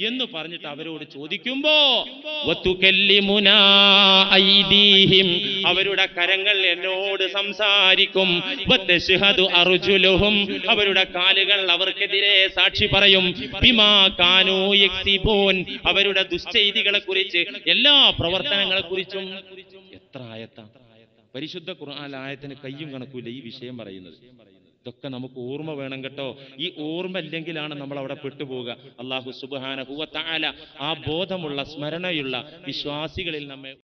A: എന്ന് പറഞ്ഞിട്ട് അവരോട് ചോദിക്കുമ്പോ. അവരുടെ കരങ്ങൾ എന്നോട് സംസാരിക്കും അർജുലുഹും. അവരുടെ കാലുകൾ അവർക്കെതിരെ സാക്ഷി പറയും. അവരുടെ ദുശ്ചെയ്തികളെ കുറിച്ച് എല്ലാ പ്രവർത്തനങ്ങളെ കുറിച്ചും എത്ര ആയത്താണ് പരിശുദ്ധ ഖുർആൻ ആയത്തിന് കയ്യും കണക്കൂല ഈ വിഷയം പറയുന്നത്. ഇതൊക്കെ നമുക്ക് ഓർമ്മ വേണം കേട്ടോ. ഈ ഓർമ്മ ഇല്ലെങ്കിലാണ് നമ്മൾ അവിടെ പെട്ടുപോവുക അള്ളാഹു സുബാന ആ ബോധമുള്ള സ്മരണയുള്ള വിശ്വാസികളിൽ നമ്മെ